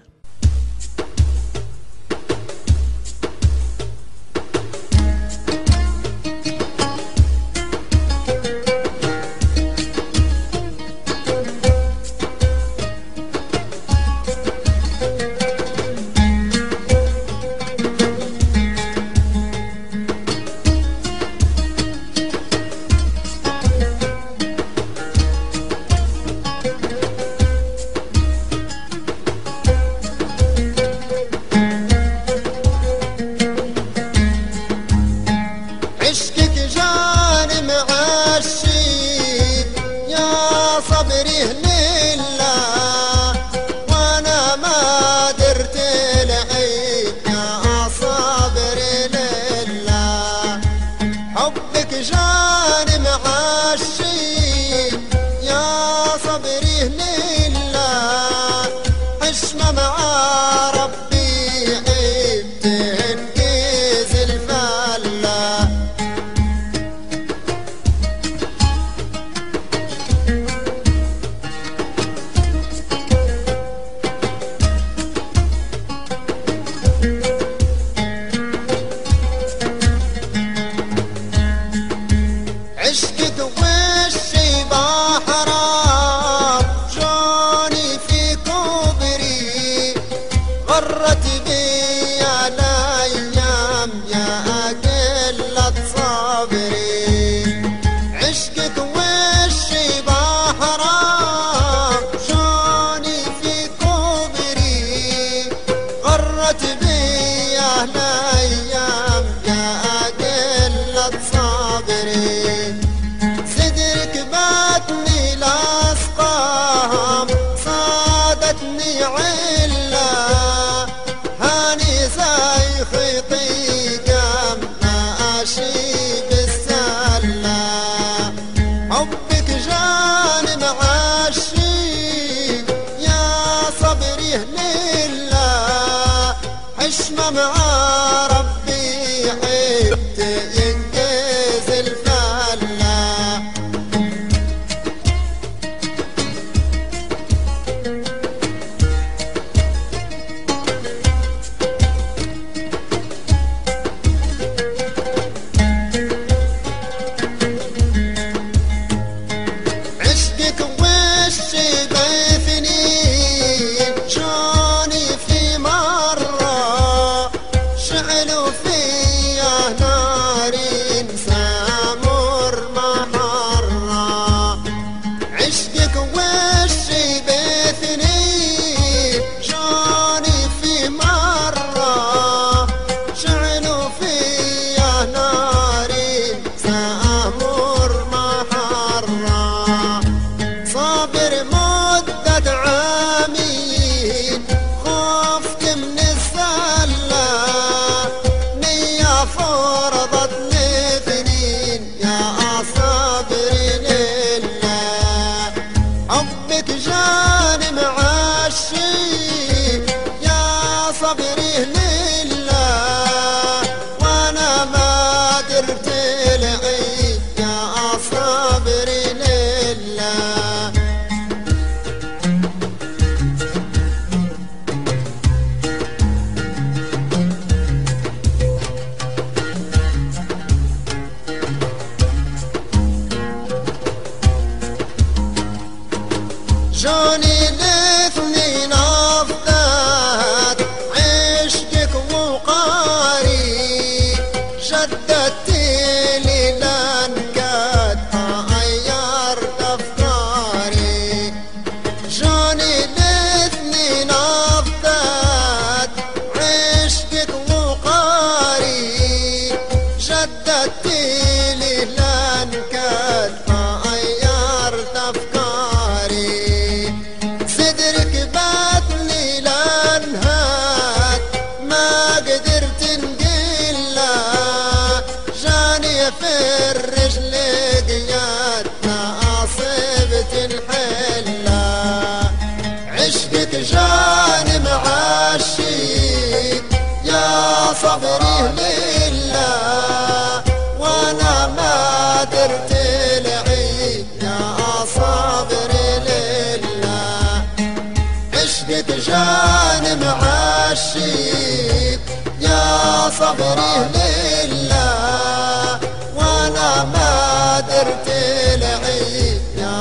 صبري لله وأنا ما درت العيد. يا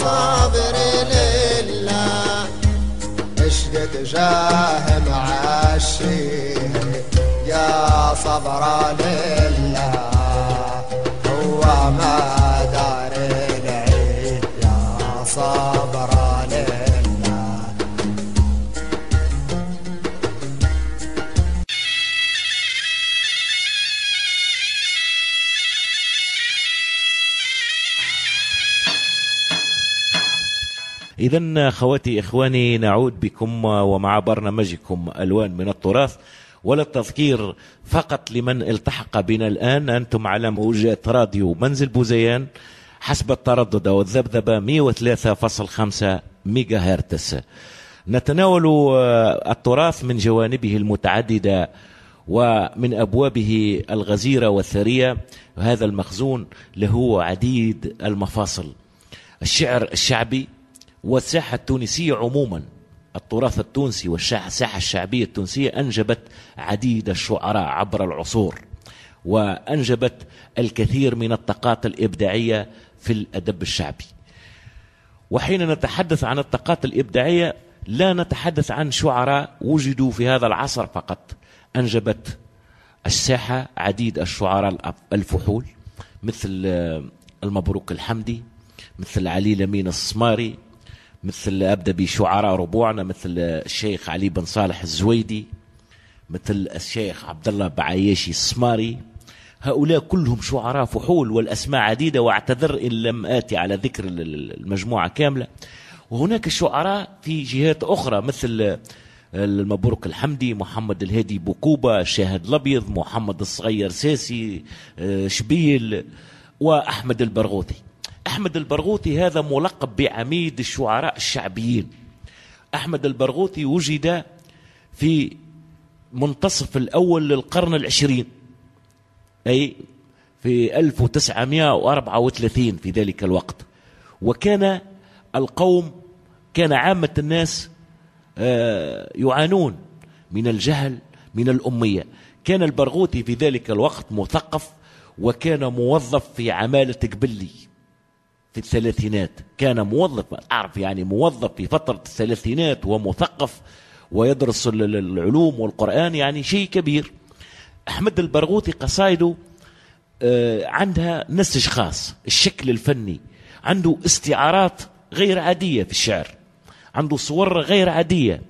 صبري لله. عشقك جاه معشي يا صبر لله. إذا خواتي إخواني نعود بكم ومع برنامجكم ألوان من التراث وللتذكير فقط لمن التحق بنا الآن. أنتم على موجات راديو منزل بوزيان حسب التردد والذبذبة 103.5 ميجا هرتز نتناول آه، التراث من جوانبه المتعددة ومن أبوابه الغزيرة والثرية. هذا المخزون له عديد المفاصل. الشعر الشعبي والساحة التونسية عموما التراث التونسي والساحة الشعبية التونسية أنجبت عديد الشعراء عبر العصور وأنجبت الكثير من الطاقات الإبداعية في الأدب الشعبي. وحين نتحدث عن الطاقات الإبداعية لا نتحدث عن شعراء وجدوا في هذا العصر فقط. أنجبت الساحة عديد الشعراء الفحول مثل آه، المبروك الحمدي مثل علي لمين السماري مثل أبدأ بشعراء ربوعنا مثل الشيخ علي بن صالح الزويدي مثل الشيخ عبد الله بعياشي السماري هؤلاء كلهم شعراء فحول والأسماء عديدة واعتذر إن لم آتي على ذكر ال- ال- المجموعة كاملة. وهناك شعراء في جهات أخرى مثل المبروك الحمدي محمد الهادي بوكوبا شاهد الأبيض محمد الصغير ساسي آه، شبيل وأحمد البرغوثي. أحمد البرغوثي هذا ملقب بعميد الشعراء الشعبيين. أحمد البرغوثي وجد في منتصف الأول للقرن العشرين أي في 1934 في ذلك الوقت. وكان القوم كان عامة الناس آه، يعانون من الجهل من الأمية. كان البرغوثي في ذلك الوقت مثقف وكان موظف في عمالة قبلي في الثلاثينات. كان موظف أعرف يعني موظف في فترة الثلاثينات ومثقف ويدرس ال- ال- العلوم والقرآن يعني شيء كبير. أحمد البرغوثي قصائده آه، عندها نسج خاص الشكل الفني. عنده استعارات غير عادية في الشعر. عنده صور غير عادية.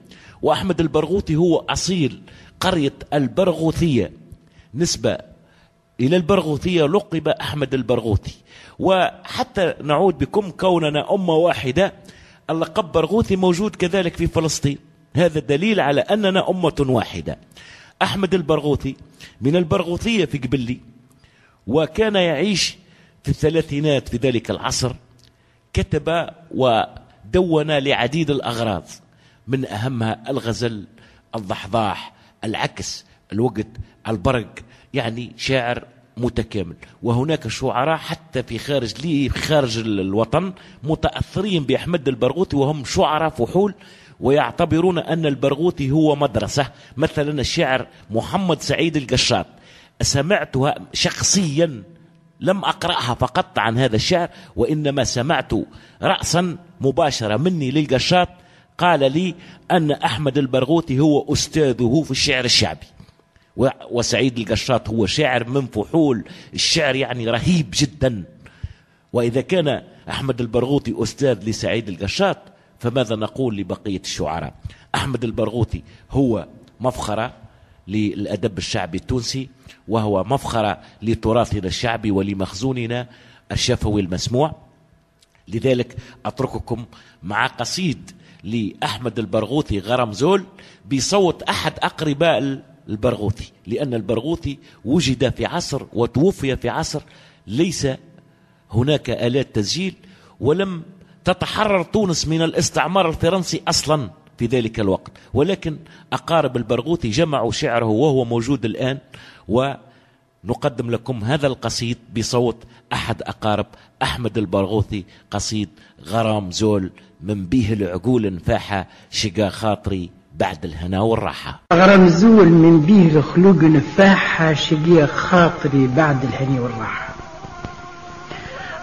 وأحمد البرغوثي هو أصيل قرية البرغوثية. نسبة إلى البرغوثية لقب أحمد البرغوثي. وحتى نعود بكم كوننا أمة واحدة. اللقب برغوثي موجود كذلك في فلسطين. هذا دليل على أننا أمة واحدة. أحمد البرغوثي من البرغوثية في قبلي وكان يعيش في الثلاثينات في ذلك العصر كتب ودون لعديد الأغراض من أهمها الغزل الضحضاح العكس الوقت البرق يعني شاعر متكامل. وهناك شعراء حتى في خارج لي خارج ال- الوطن متأثرين بأحمد البرغوثي وهم شعراء فحول ويعتبرون أن البرغوثي هو مدرسة. مثلا الشاعر محمد سعيد القشاط. سمعتها شخصيا لم أقرأها فقط عن هذا الشعر وإنما سمعت رأسا مباشرة مني للقشاط. قال لي أن أحمد البرغوثي هو أستاذه في الشعر الشعبي. وسعيد القشاط هو شاعر من فحول. الشعر يعني رهيب جدا. وإذا كان أحمد البرغوثي أستاذ لسعيد القشاط فماذا نقول لبقية الشعراء؟ أحمد البرغوثي هو مفخرة للأدب الشعبي التونسي وهو مفخرة لتراثنا الشعبي ولمخزوننا الشفوي المسموع. لذلك أترككم مع قصيد لأحمد البرغوثي غرمزول بصوت أحد أقرباء البرغوثي لأن البرغوثي وجد في عصر وتوفي في عصر ليس هناك آلات تسجيل ولم تتحرر تونس من الاستعمار الفرنسي أصلا في ذلك الوقت. ولكن أقارب البرغوثي جمعوا شعره وهو موجود الآن ونقدم لكم هذا القصيد بصوت أحد أقارب أحمد البرغوثي قصيد غرام زول من بيه العقول نفاحة شقا خاطري بعد الهنا والراحة. غرام زول من بيه الخلوق نفاحة شقيا خاطري بعد الهني والراحة.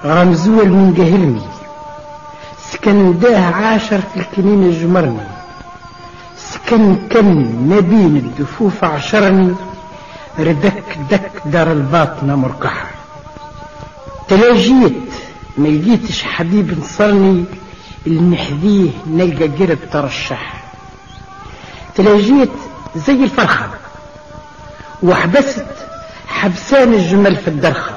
غرام زول من قهرني سكن داه عاشر في الكنين الجمرني سكن كن نبين الدفوف عشرني ردك دك دار الباطنة مركحة تلاجيت ما لقيتش حبيب نصرني المحذيه نلقى قرب ترشح تلاجيت زي الفرخة. وحبست حبسان الجمل في الدرخة.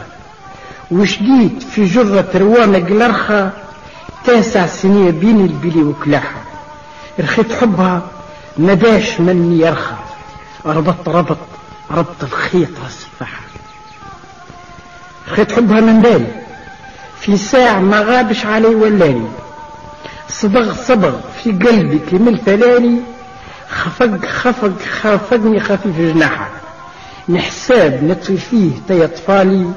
وشديت في جرة روانة قلرخة تاسع سنين بين البلي وكلاحة. رخيت حبها مداش مني يرخى. ربط ربط ربط الخيط السفاحة رخيت حبها من بالي في ساعة ما غابش علي ولاني. صبغ صبغ في قلبي كمل ثلاني خفق خفق خافقني خفيف جناحه. نحساب نطفي فيه تي أطفالي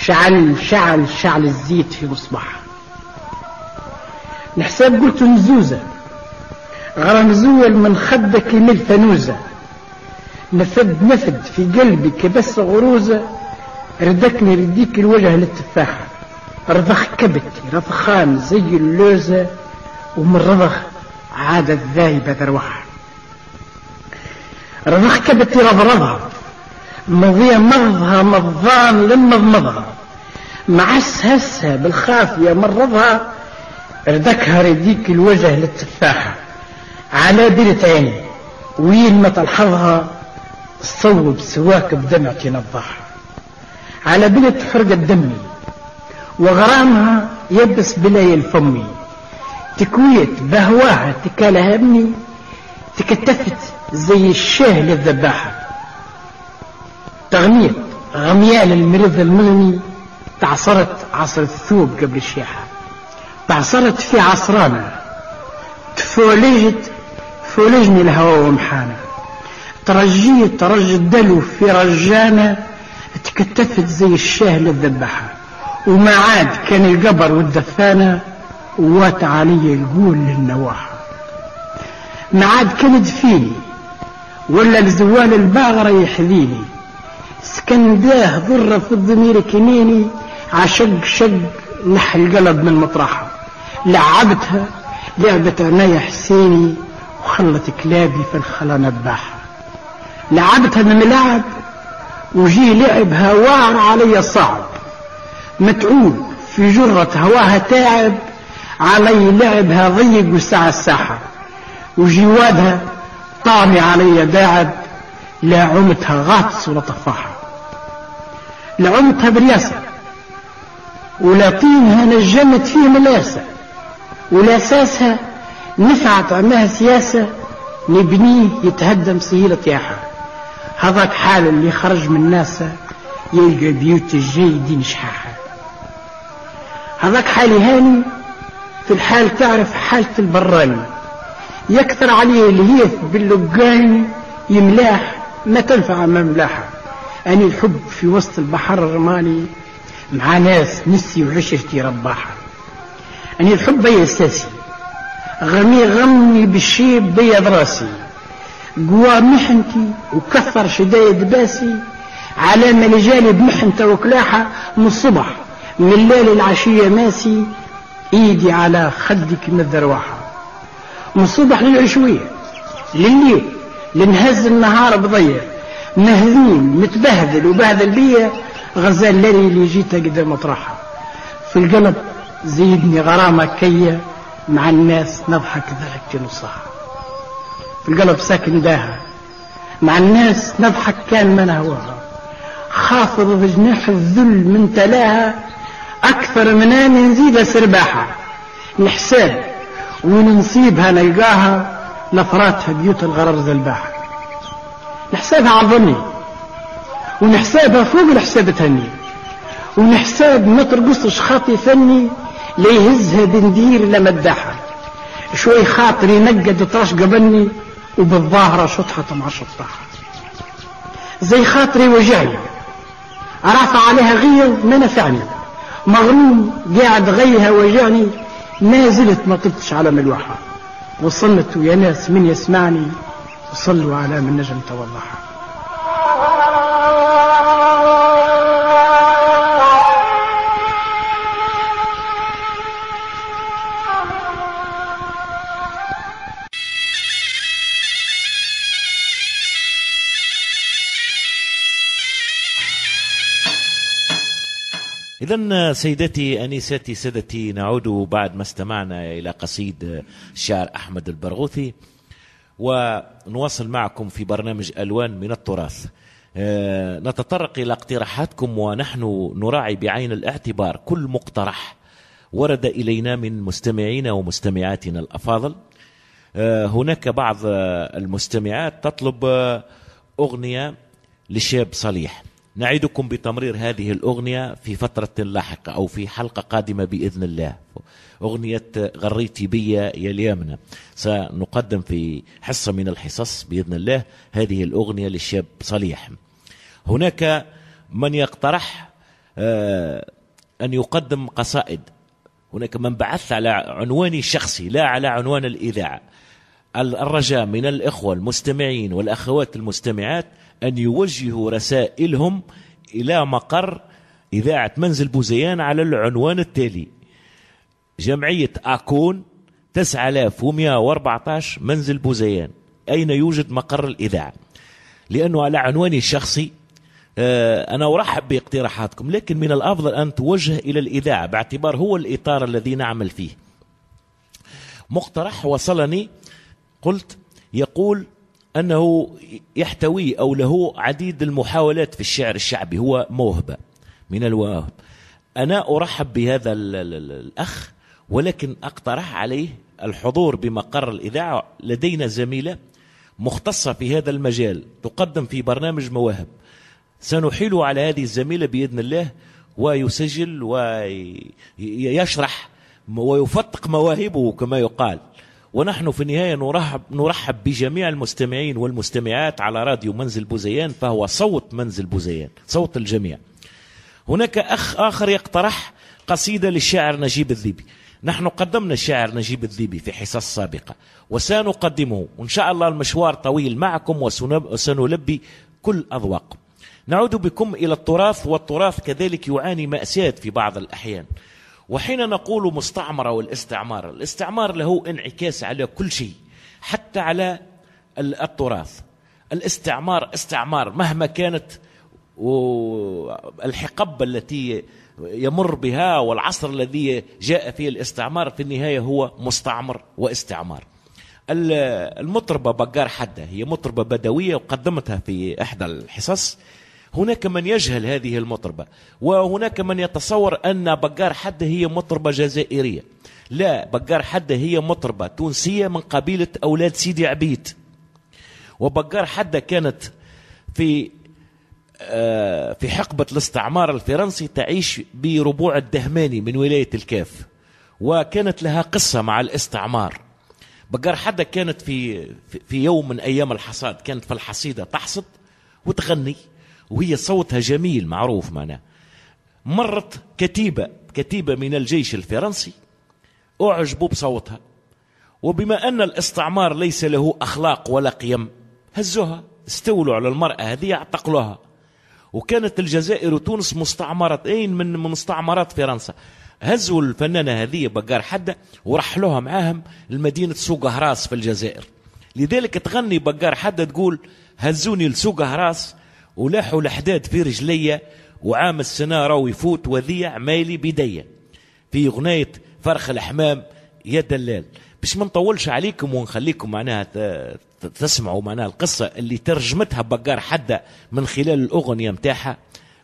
شعل شعل شعل الزيت في مصباح. نحساب قلت مزوزة غرام زول من خدك يمل فنوزة. نفد نفد في قلبي كبس غروزة. ردكني رديك الوجه للتفاحة. رضخ كبتي رضخان زي اللوزة. ومن رضخ عادت ذايبة ذروحها رضخ كبتي رضرضها مضية مضها مضان لمضمضها معس هسها بالخافية مرضها ردكها رديك الوجه للتفاحة. على بيرة عيني وين ما تلحظها صوب سواك بدمعتي نضحها على بيرة حرقة دمي وغرامها يبس بلاي الفمي تكويت بهواها تكالها ابني. تكتفت زي الشاه للذباحة. تغميت غميان المرض المغني تعصرت عصر الثوب قبل الشيحة. تعصرت في عصرانة تفولجت فولجني الهوى ومحانة ترجيت ترج الدلو في رجانة تكتفت زي الشاه للذباحة. وما عاد كان القبر والدفانة وات علي القول للنواحة ما عاد كان دفيني ولا الزوال الباغرة يحذيني. سكن داه ضرة في الضمير كنيني عشق شق نح القلب من مطرحها لعبتها لعبة عناية حسيني وخلت كلابي في الخلا نباحها لعبتها من ملاعب وجي لعبها واعر علي صعب. متعود في جرة هواها تاعب علي لعبها ضيق وسع الساحة وجوادها طامي علي داعب لا عمتها غاطس ولا طفاحة لا عمتها برياسة ولا طينها نجمت فيه ملاسة ولا ساسها نفعت عمها سياسة نبنيه يتهدم سهيلة ياحة. هذاك حال اللي خرج من ناسه يلقى بيوت الجيدين شحاحة هذاك حالي هاني في الحال تعرف حالة البراني يكثر عليه الهيث باللقاني يملاح ما تنفع ما ملاحة. أني الحب في وسط البحر الرماني مع ناس نسي وعشرتي رباحة. أني الحب يا أساسي غمي غمي بالشيب بيض راسي قوى محنتي وكثر شدايد باسي على ما لجالي بمحنته وكلاحة من الصبح. من الليل العشية ماسي إيدي على خدك من الذروحة من الصبح للعشوية لليل لنهز النهار بضيع. مهذول متبهذل وبهذل بيا. غزال لري اللي جيت قدام مطرحها في القلب زيدني غرامة كية. مع الناس نضحك ضحك نصها في القلب ساكن داها. مع الناس نضحك كان ما نهواها خافض بجناح الذل من تلاها. أكثر من أن نزيد سرباحة. نحساب وننصيبها نلقاها نفراتها بيوت الغرر الباحة نحسابها عظمي ونحسابها فوق الحساب تهني ونحساب ما ترقصش خاطي فني ليهزها بندير لمداحة شوي خاطري نقد طرش قبلني وبالظاهرة شطحة مع شطاحة زي خاطري وجعني رافع عليها غيظ ما نفعني. مغروم قاعد غيها وجعني ما زلت ما طلتش على ملوحة وصلت ويا ناس من يسمعني وصلوا على من نجم توضحها إذا سيدتي أنيستي سادتي نعود بعد ما استمعنا إلى قصيد الشاعر أحمد البرغوثي ونواصل معكم في برنامج ألوان من التراث. آه، نتطرق إلى اقتراحاتكم ونحن نراعي بعين الاعتبار كل مقترح ورد إلينا من مستمعينا ومستمعاتنا الأفاضل. آه، هناك بعض المستمعات تطلب آه، أغنية لشاب صليح. نعدكم بتمرير هذه الأغنية في فترة لاحقة أو في حلقة قادمة بإذن الله. أغنية غريتي بي يا اليمنى. سنقدم في حصة من الحصص بإذن الله هذه الأغنية للشاب صليح. هناك من يقترح آه، أن يقدم قصائد. هناك من بعث على عنواني الشخصي لا على عنوان الإذاعة. الرجاء من الإخوة المستمعين والأخوات المستمعات أن يوجهوا رسائلهم إلى مقر إذاعة منزل بوزيان على العنوان التالي. جمعية أكون 9114 منزل بوزيان. أين يوجد مقر الإذاعة؟ لأنه على عنواني الشخصي آه، أنا أرحب باقتراحاتكم لكن من الأفضل أن توجه إلى الإذاعة باعتبار هو الإطار الذي نعمل فيه. مقترح وصلني قلت يقول أنه يحتوي أو له عديد المحاولات في الشعر الشعبي هو موهبة من الواهب أنا أرحب بهذا ال- ال- ال- الأخ ولكن أقترح عليه الحضور بمقر الإذاعة لدينا زميلة مختصة في هذا المجال تقدم في برنامج مواهب. سنحيل على هذه الزميلة بإذن الله ويسجل ويشرح ويفتق مواهبه كما يقال. ونحن في النهاية نرحب, نرحب بجميع المستمعين والمستمعات على راديو منزل بوزيان فهو صوت منزل بوزيان صوت الجميع. هناك أخ آخر يقترح قصيدة للشاعر نجيب الذيبي. نحن قدمنا الشاعر نجيب الذيبي في حصص سابقة وسنقدمه. وإن شاء الله المشوار طويل معكم وسنلبي كل أذواقكم نعود بكم إلى التراث والتراث كذلك يعاني مأساة في بعض الأحيان. وحين نقول مستعمرة والاستعمار الاستعمار له انعكاس على كل شيء حتى على ال- التراث. الاستعمار استعمار مهما كانت الحقبة التي يمر بها والعصر الذي جاء فيه الاستعمار في النهاية هو مستعمر واستعمار. ال- المطربة بقار حدة هي مطربة بدوية وقدمتها في إحدى الحصص. هناك من يجهل هذه المطربة وهناك من يتصور أن بقار حدة هي مطربة جزائرية. لا بقار حدة هي مطربة تونسية من قبيلة أولاد سيدي عبيد. وبقار حدة كانت في آه، في حقبة الاستعمار الفرنسي تعيش بربوع الدهماني من ولاية الكاف وكانت لها قصة مع الاستعمار. بقار حدة كانت في في- يوم من أيام الحصاد كانت في الحصيدة تحصد وتغني. وهي صوتها جميل معروف معناه. مرت كتيبة كتيبة من الجيش الفرنسي أعجبوا بصوتها. وبما أن الاستعمار ليس له أخلاق ولا قيم هزوها استولوا على المرأة هذه اعتقلوها. وكانت الجزائر وتونس مستعمرتين من من مستعمرات فرنسا. هزوا الفنانة هذه بقار حدة ورحلوها معاهم لمدينة سوق هراس في الجزائر. لذلك تغني بقار حدة تقول هزوني لسوق هراس ولاحوا الأحداد في رجليا وعام السنة راو يفوت وذيع مالي بدية في أغنية فرخ الحمام يا دلال. باش ما نطولش عليكم ونخليكم معناها تسمعوا معناها القصة اللي ترجمتها بقار حدة من خلال الأغنية متاعها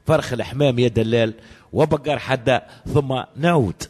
فرخ الحمام يا دلال وبقار حدة ثم نعود.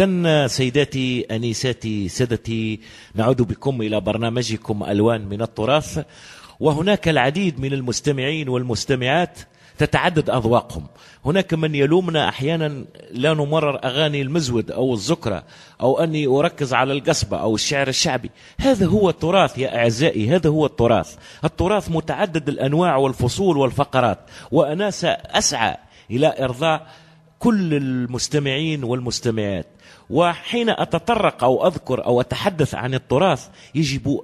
إذا سيداتي أنيساتي سادتي نعود بكم إلى برنامجكم ألوان من التراث وهناك العديد من المستمعين والمستمعات تتعدد أذواقهم. هناك من يلومنا أحيانا لا نمرر أغاني المزود أو الزكرة أو أني أركز على القصبة أو الشعر الشعبي. هذا هو التراث يا أعزائي هذا هو التراث. التراث متعدد الأنواع والفصول والفقرات وأنا سأسعى إلى إرضاء كل المستمعين والمستمعات. وحين أتطرق أو أذكر أو أتحدث عن التراث يجب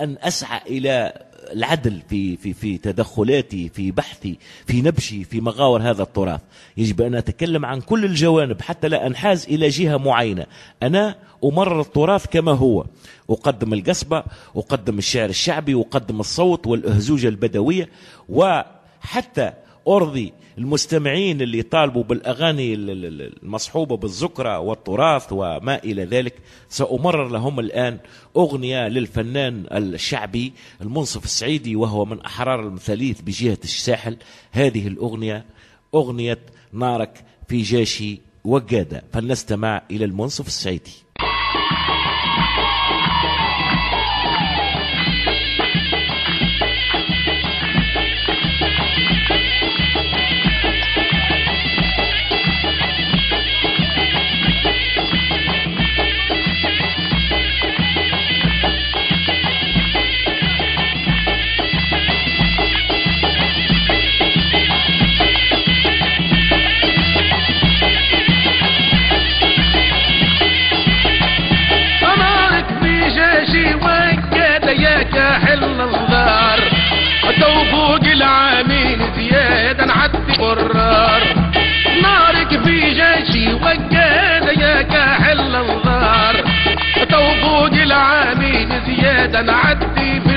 أن أسعى إلى العدل في في في تدخلاتي في بحثي في نبشي في مغاور هذا التراث. يجب أن أتكلم عن كل الجوانب حتى لا أنحاز إلى جهة معينة. أنا أمرر التراث كما هو. أقدم القصبة أقدم الشعر الشعبي أقدم الصوت والأهزوجة البدوية وحتى أرضي المستمعين اللي يطالبوا بالأغاني المصحوبة بالذكرى والتراث وما إلى ذلك سأمرر لهم الآن أغنية للفنان الشعبي المنصف السعيدي وهو من أحرار المثاليث بجهة الساحل. هذه الأغنية أغنية نارك في جاشي وقاده فلنستمع إلى المنصف السعيدي. زيادة نعدي في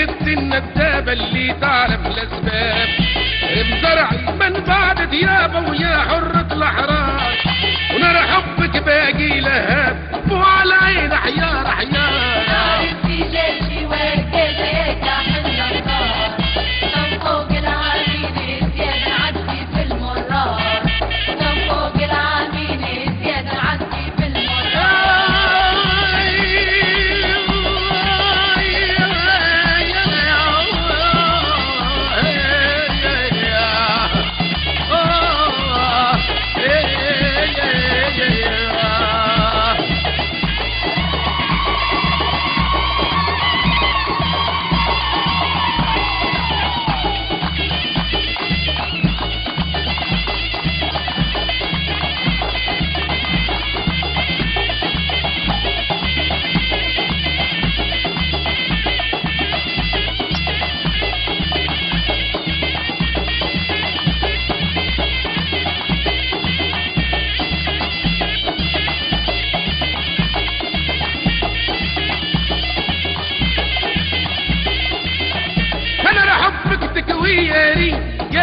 بكت الندابة اللي تعلم الأسباب. مزرعي من بعد ديابة ويا حرة الأحرار. ونرى حبك باقي لهاب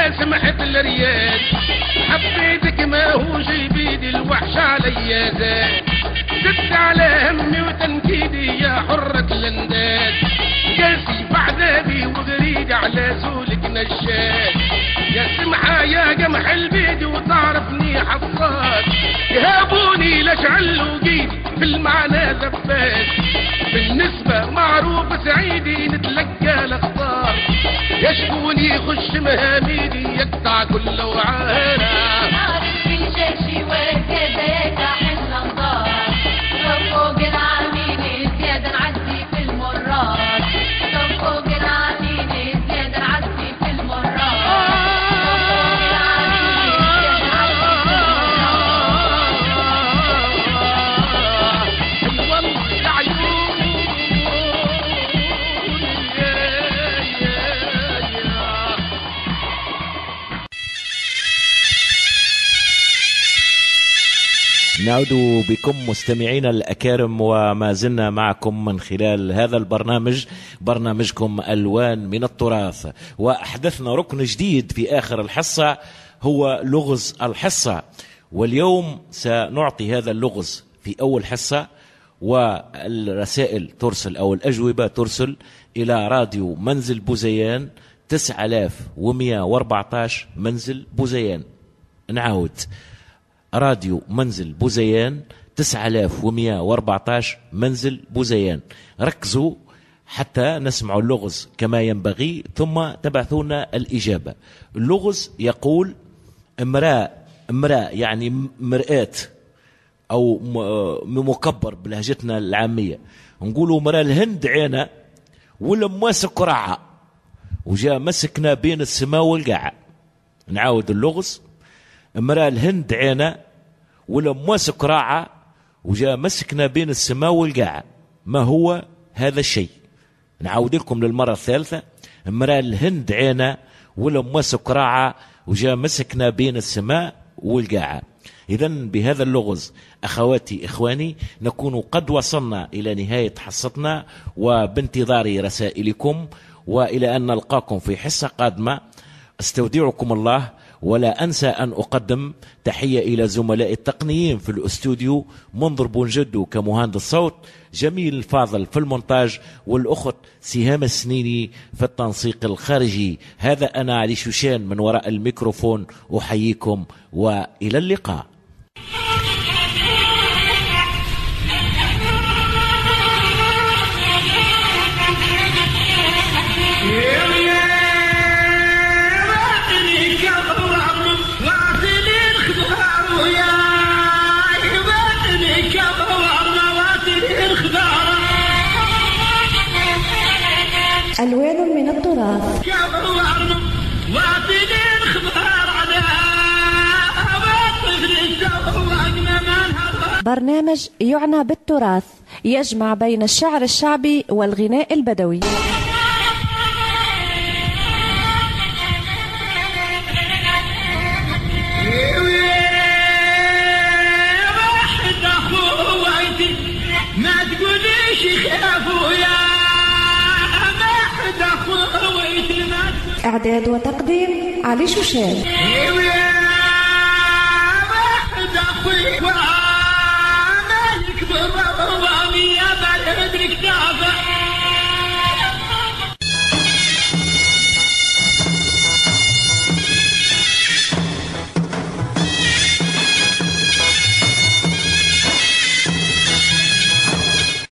يا سمحة الريال حبيتك ما هو جاي بيدي الوحش عليا زاد زدت على همي وتنكيدي يا حرة الانداد قاسي بعذابي وغريد على سولك نشاد يا سمحة يا قمح البيد وتعرفني حصاد يهابوني لاشعل وقيدي في المعنى زفات بالنسبة معروف سعيدي نتلقى الاخطار يشكوني يخش مهاميدي يقطع كل وعانا. في جيشي وكذا يكحل النار من نعود بكم مستمعينا الأكارم وما زلنا معكم من خلال هذا البرنامج برنامجكم ألوان من التراث. وأحدثنا ركن جديد في آخر الحصة هو لغز الحصة. واليوم سنعطي هذا اللغز في أول حصة والرسائل ترسل أو الأجوبة ترسل إلى راديو منزل بوزيان 9114 منزل بوزيان. نعاود. راديو منزل بوزيان 9114 منزل بوزيان. ركزوا حتى نسمع اللغز كما ينبغي ثم تبعثون الإجابة. اللغز يقول امرأة امرأة يعني مرآة أو مكبر بلهجتنا العامية. نقولوا مرأة الهند عينة ولا ماسك رعة وجاء مسكنا بين السماء والقاع نعاود اللغز. امرأة الهند عينة ولا ماسك راعة وجاء مسكنا بين السماء والقاع ما هو هذا الشيء؟ نعاود لكم للمرة الثالثة. امرأة الهند عينة ولا ماسك راعة وجاء مسكنا بين السماء والقاع إذا بهذا اللغز أخواتي إخواني نكون قد وصلنا إلى نهاية حصتنا وبانتظار رسائلكم وإلى أن نلقاكم في حصة قادمة. أستودعكم الله ولا أنسى أن أقدم تحية إلى زملاء التقنيين في الأستوديو منظر بونجدو كمهندس صوت جميل الفاضل في المونتاج والأخت سهام السنيني في التنسيق الخارجي. هذا أنا علي شوشان من وراء الميكروفون أحييكم وإلى اللقاء. برنامج يعنى بالتراث يجمع بين الشعر الشعبي والغناء البدوي. إعداد وتقديم علي شوشان. أخوي Allah'ım.